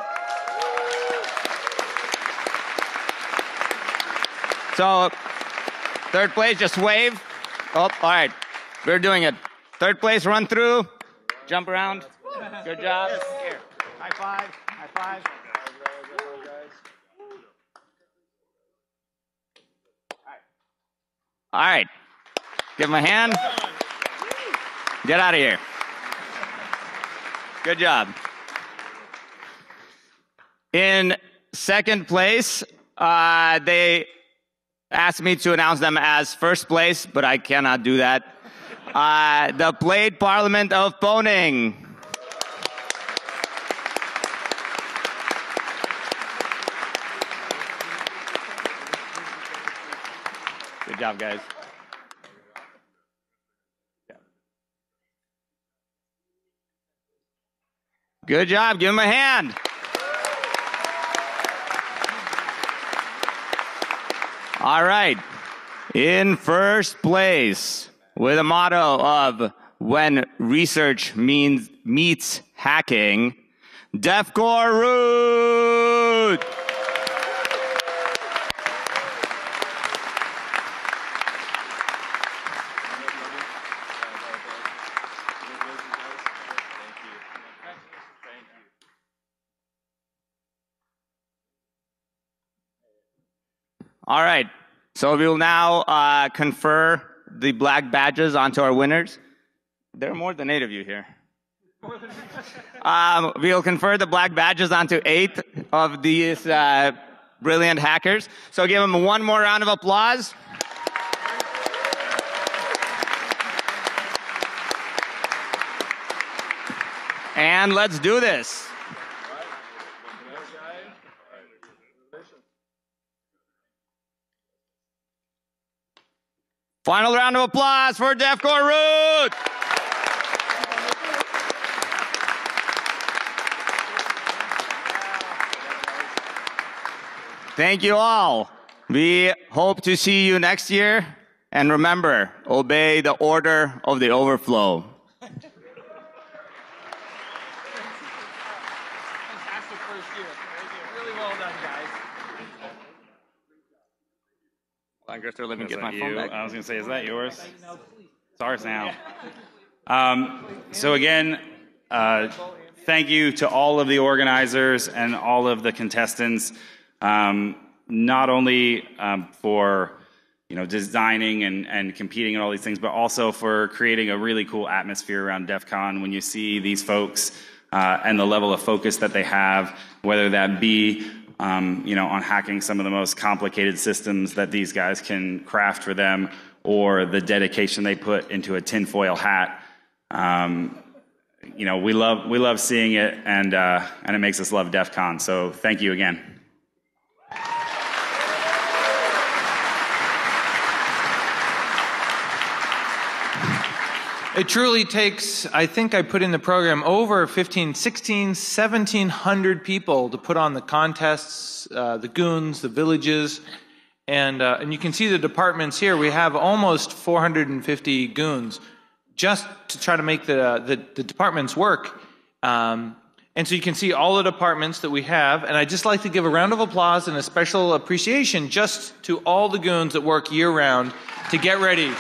So, third place, just wave. Oh, all right. We're doing it. Third place, run through, jump around. Good job. Here. High five. High five. All right. Give him a hand. Get out of here. Good job. In second place, uh, they asked me to announce them as first place, but I cannot do that. Uh, the Plaid Parliament of Pwning. Good job, guys. Good job. Give him a hand. All right. In first place, with a motto of when research means meets hacking, DEFKOR00T. All right. So we will now uh, confer the black badges onto our winners. There are more than eight of you here. Um, we'll confer the black badges onto eight of these uh, brilliant hackers. So give them one more round of applause. And let's do this. Final round of applause for DEFKOR00T. Thank you all. We hope to see you next year. And remember, obey the order of the overflow. Fantastic first year. Really well done, guys. I they're living. Get my that phone back. I was going to say, is that yours? It's ours now. Um, so again, uh, thank you to all of the organizers and all of the contestants, um, not only um, for you know designing and, and competing and all these things, but also for creating a really cool atmosphere around DEF CON when you see these folks uh, and the level of focus that they have, whether that be um, you know on hacking some of the most complicated systems that these guys can craft for them, or the dedication they put into a tinfoil hat. Um, you know, we love we love seeing it, and uh, and it makes us love DEF CON. So thank you again. It truly takes, I think I put in the program over 15, 16, 1700 people to put on the contests, uh, the goons, the villages. And, uh, and you can see the departments here. We have almost 450 goons just to try to make the, the, the departments work. Um, and so you can see all the departments that we have. And I'd just like to give a round of applause and a special appreciation just to all the goons that work year round to get ready.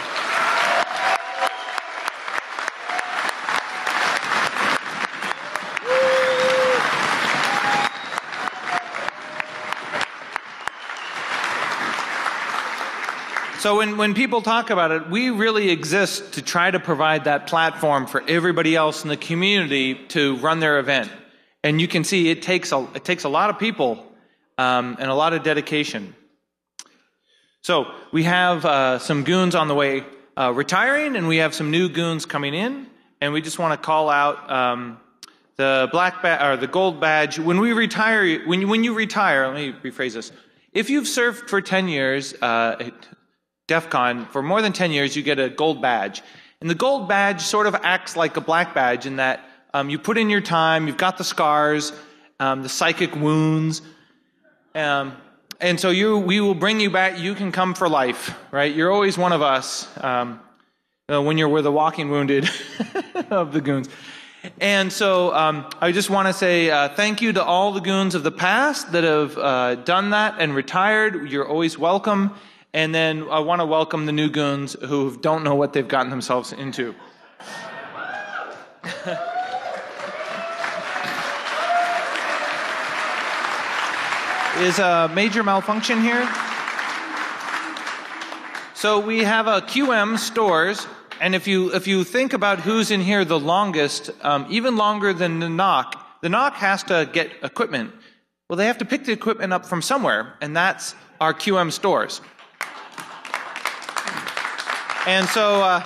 So when, when people talk about it, we really exist to try to provide that platform for everybody else in the community to run their event. And you can see it takes a, it takes a lot of people um, and a lot of dedication. So we have uh, some goons on the way uh, retiring, and we have some new goons coming in. And we just want to call out um, the black ba- or the gold badge. When we retire, when you, when you retire, let me rephrase this. If you've served for 10 years, uh, DEF CON, for more than 10 years, you get a gold badge. And the gold badge sort of acts like a black badge in that um, you put in your time, you've got the scars, um, the psychic wounds. Um, and so you, we will bring you back. You can come for life, right? You're always one of us um, uh, when you're with the walking wounded of the goons. And so um, I just want to say uh, thank you to all the goons of the past that have uh, done that and retired. You're always welcome. And then I want to welcome the new goons who don't know what they've gotten themselves into. Is a major malfunction here? So we have a QM stores, and if you if you think about who's in here the longest, um, even longer than the NOC, the NOC has to get equipment. Well, they have to pick the equipment up from somewhere, and that's our QM stores. And so uh,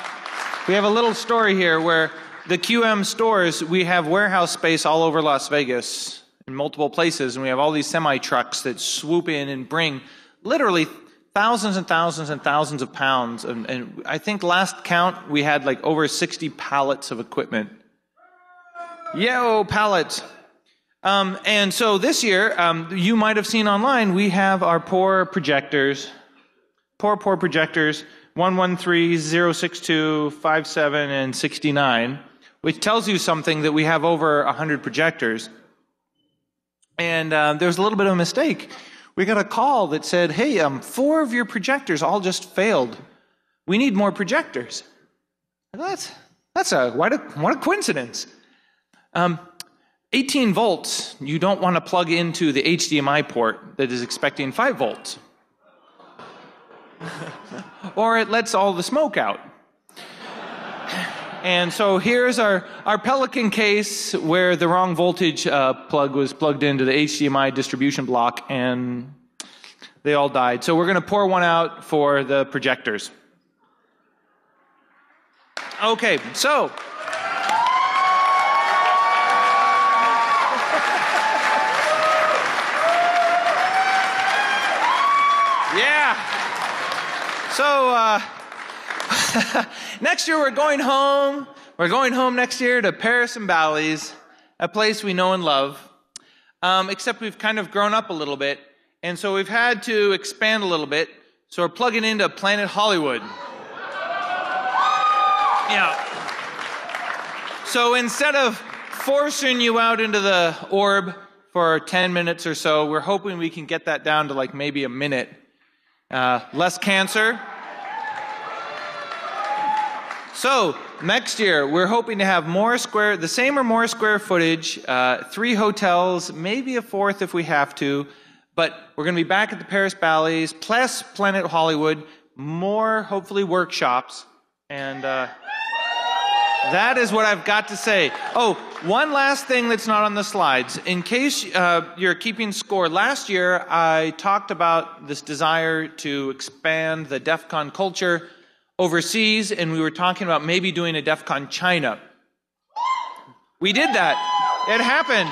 we have a little story here where the QM stores, we have warehouse space all over Las Vegas in multiple places, and we have all these semi trucks that swoop in and bring literally thousands and thousands and thousands of pounds. And, and I think last count, we had like over 60 pallets of equipment. Yo, pallets. Um, and so this year, um, you might have seen online, we have our poor projectors, poor, poor projectors. 113, 062, 57, and 69, which tells you something that we have over 100 projectors. And uh, there's a little bit of a mistake. We got a call that said, hey, um, four of your projectors all just failed. We need more projectors. That's, that's a, what a, what a coincidence. Um, 18 volts, you don't want to plug into the HDMI port that is expecting 5 volts or it lets all the smoke out. And so here's our, our Pelican case where the wrong voltage uh, plug was plugged into the HDMI distribution block and they all died. So we're going to pour one out for the projectors. Okay, so. Yeah. So uh, next year we're going home. We're going home next year to Paris and Bally's, a place we know and love. Um, except we've kind of grown up a little bit, and so we've had to expand a little bit. So we're plugging into Planet Hollywood. Yeah. So instead of forcing you out into the orb for 10 minutes or so, we're hoping we can get that down to like maybe a minute uh, less cancer. So next year, we're hoping to have more square, the same or more square footage, uh, three hotels, maybe a fourth if we have to. But we're going to be back at the Paris Bally's, plus Planet Hollywood, more hopefully workshops, and uh, that is what I've got to say. Oh, one last thing that's not on the slides. In case uh, you're keeping score, last year I talked about this desire to expand the DEF CON culture overseas, and we were talking about maybe doing a DEF CON China. We did that. It happened.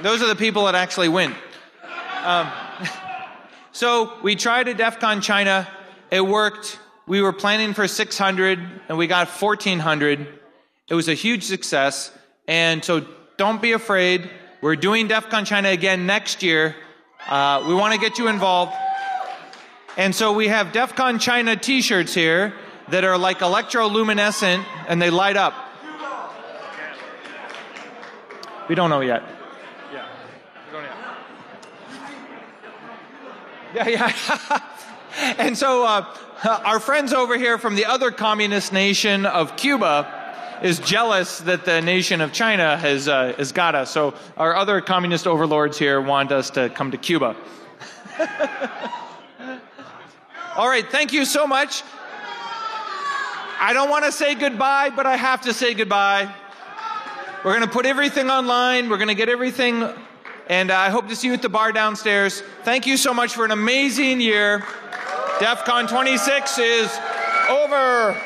Those are the people that actually win. Um, so we tried a DEF CON China. It worked. We were planning for 600 and we got 1400. It was a huge success. And so don't be afraid. We're doing DEF CON China again next year. Uh, we want to get you involved. And so we have DEF CON China t shirts here that are like electroluminescent and they light up. We don't know yet. Yeah. Yeah, yeah. and so uh, our friends over here from the other communist nation of Cuba is jealous that the nation of China has, uh, has got us. So our other communist overlords here want us to come to Cuba. All right, thank you so much. I don't want to say goodbye, but I have to say goodbye. We're going to put everything online. We're going to get everything and I hope to see you at the bar downstairs. Thank you so much for an amazing year. DEF CON 26 is over.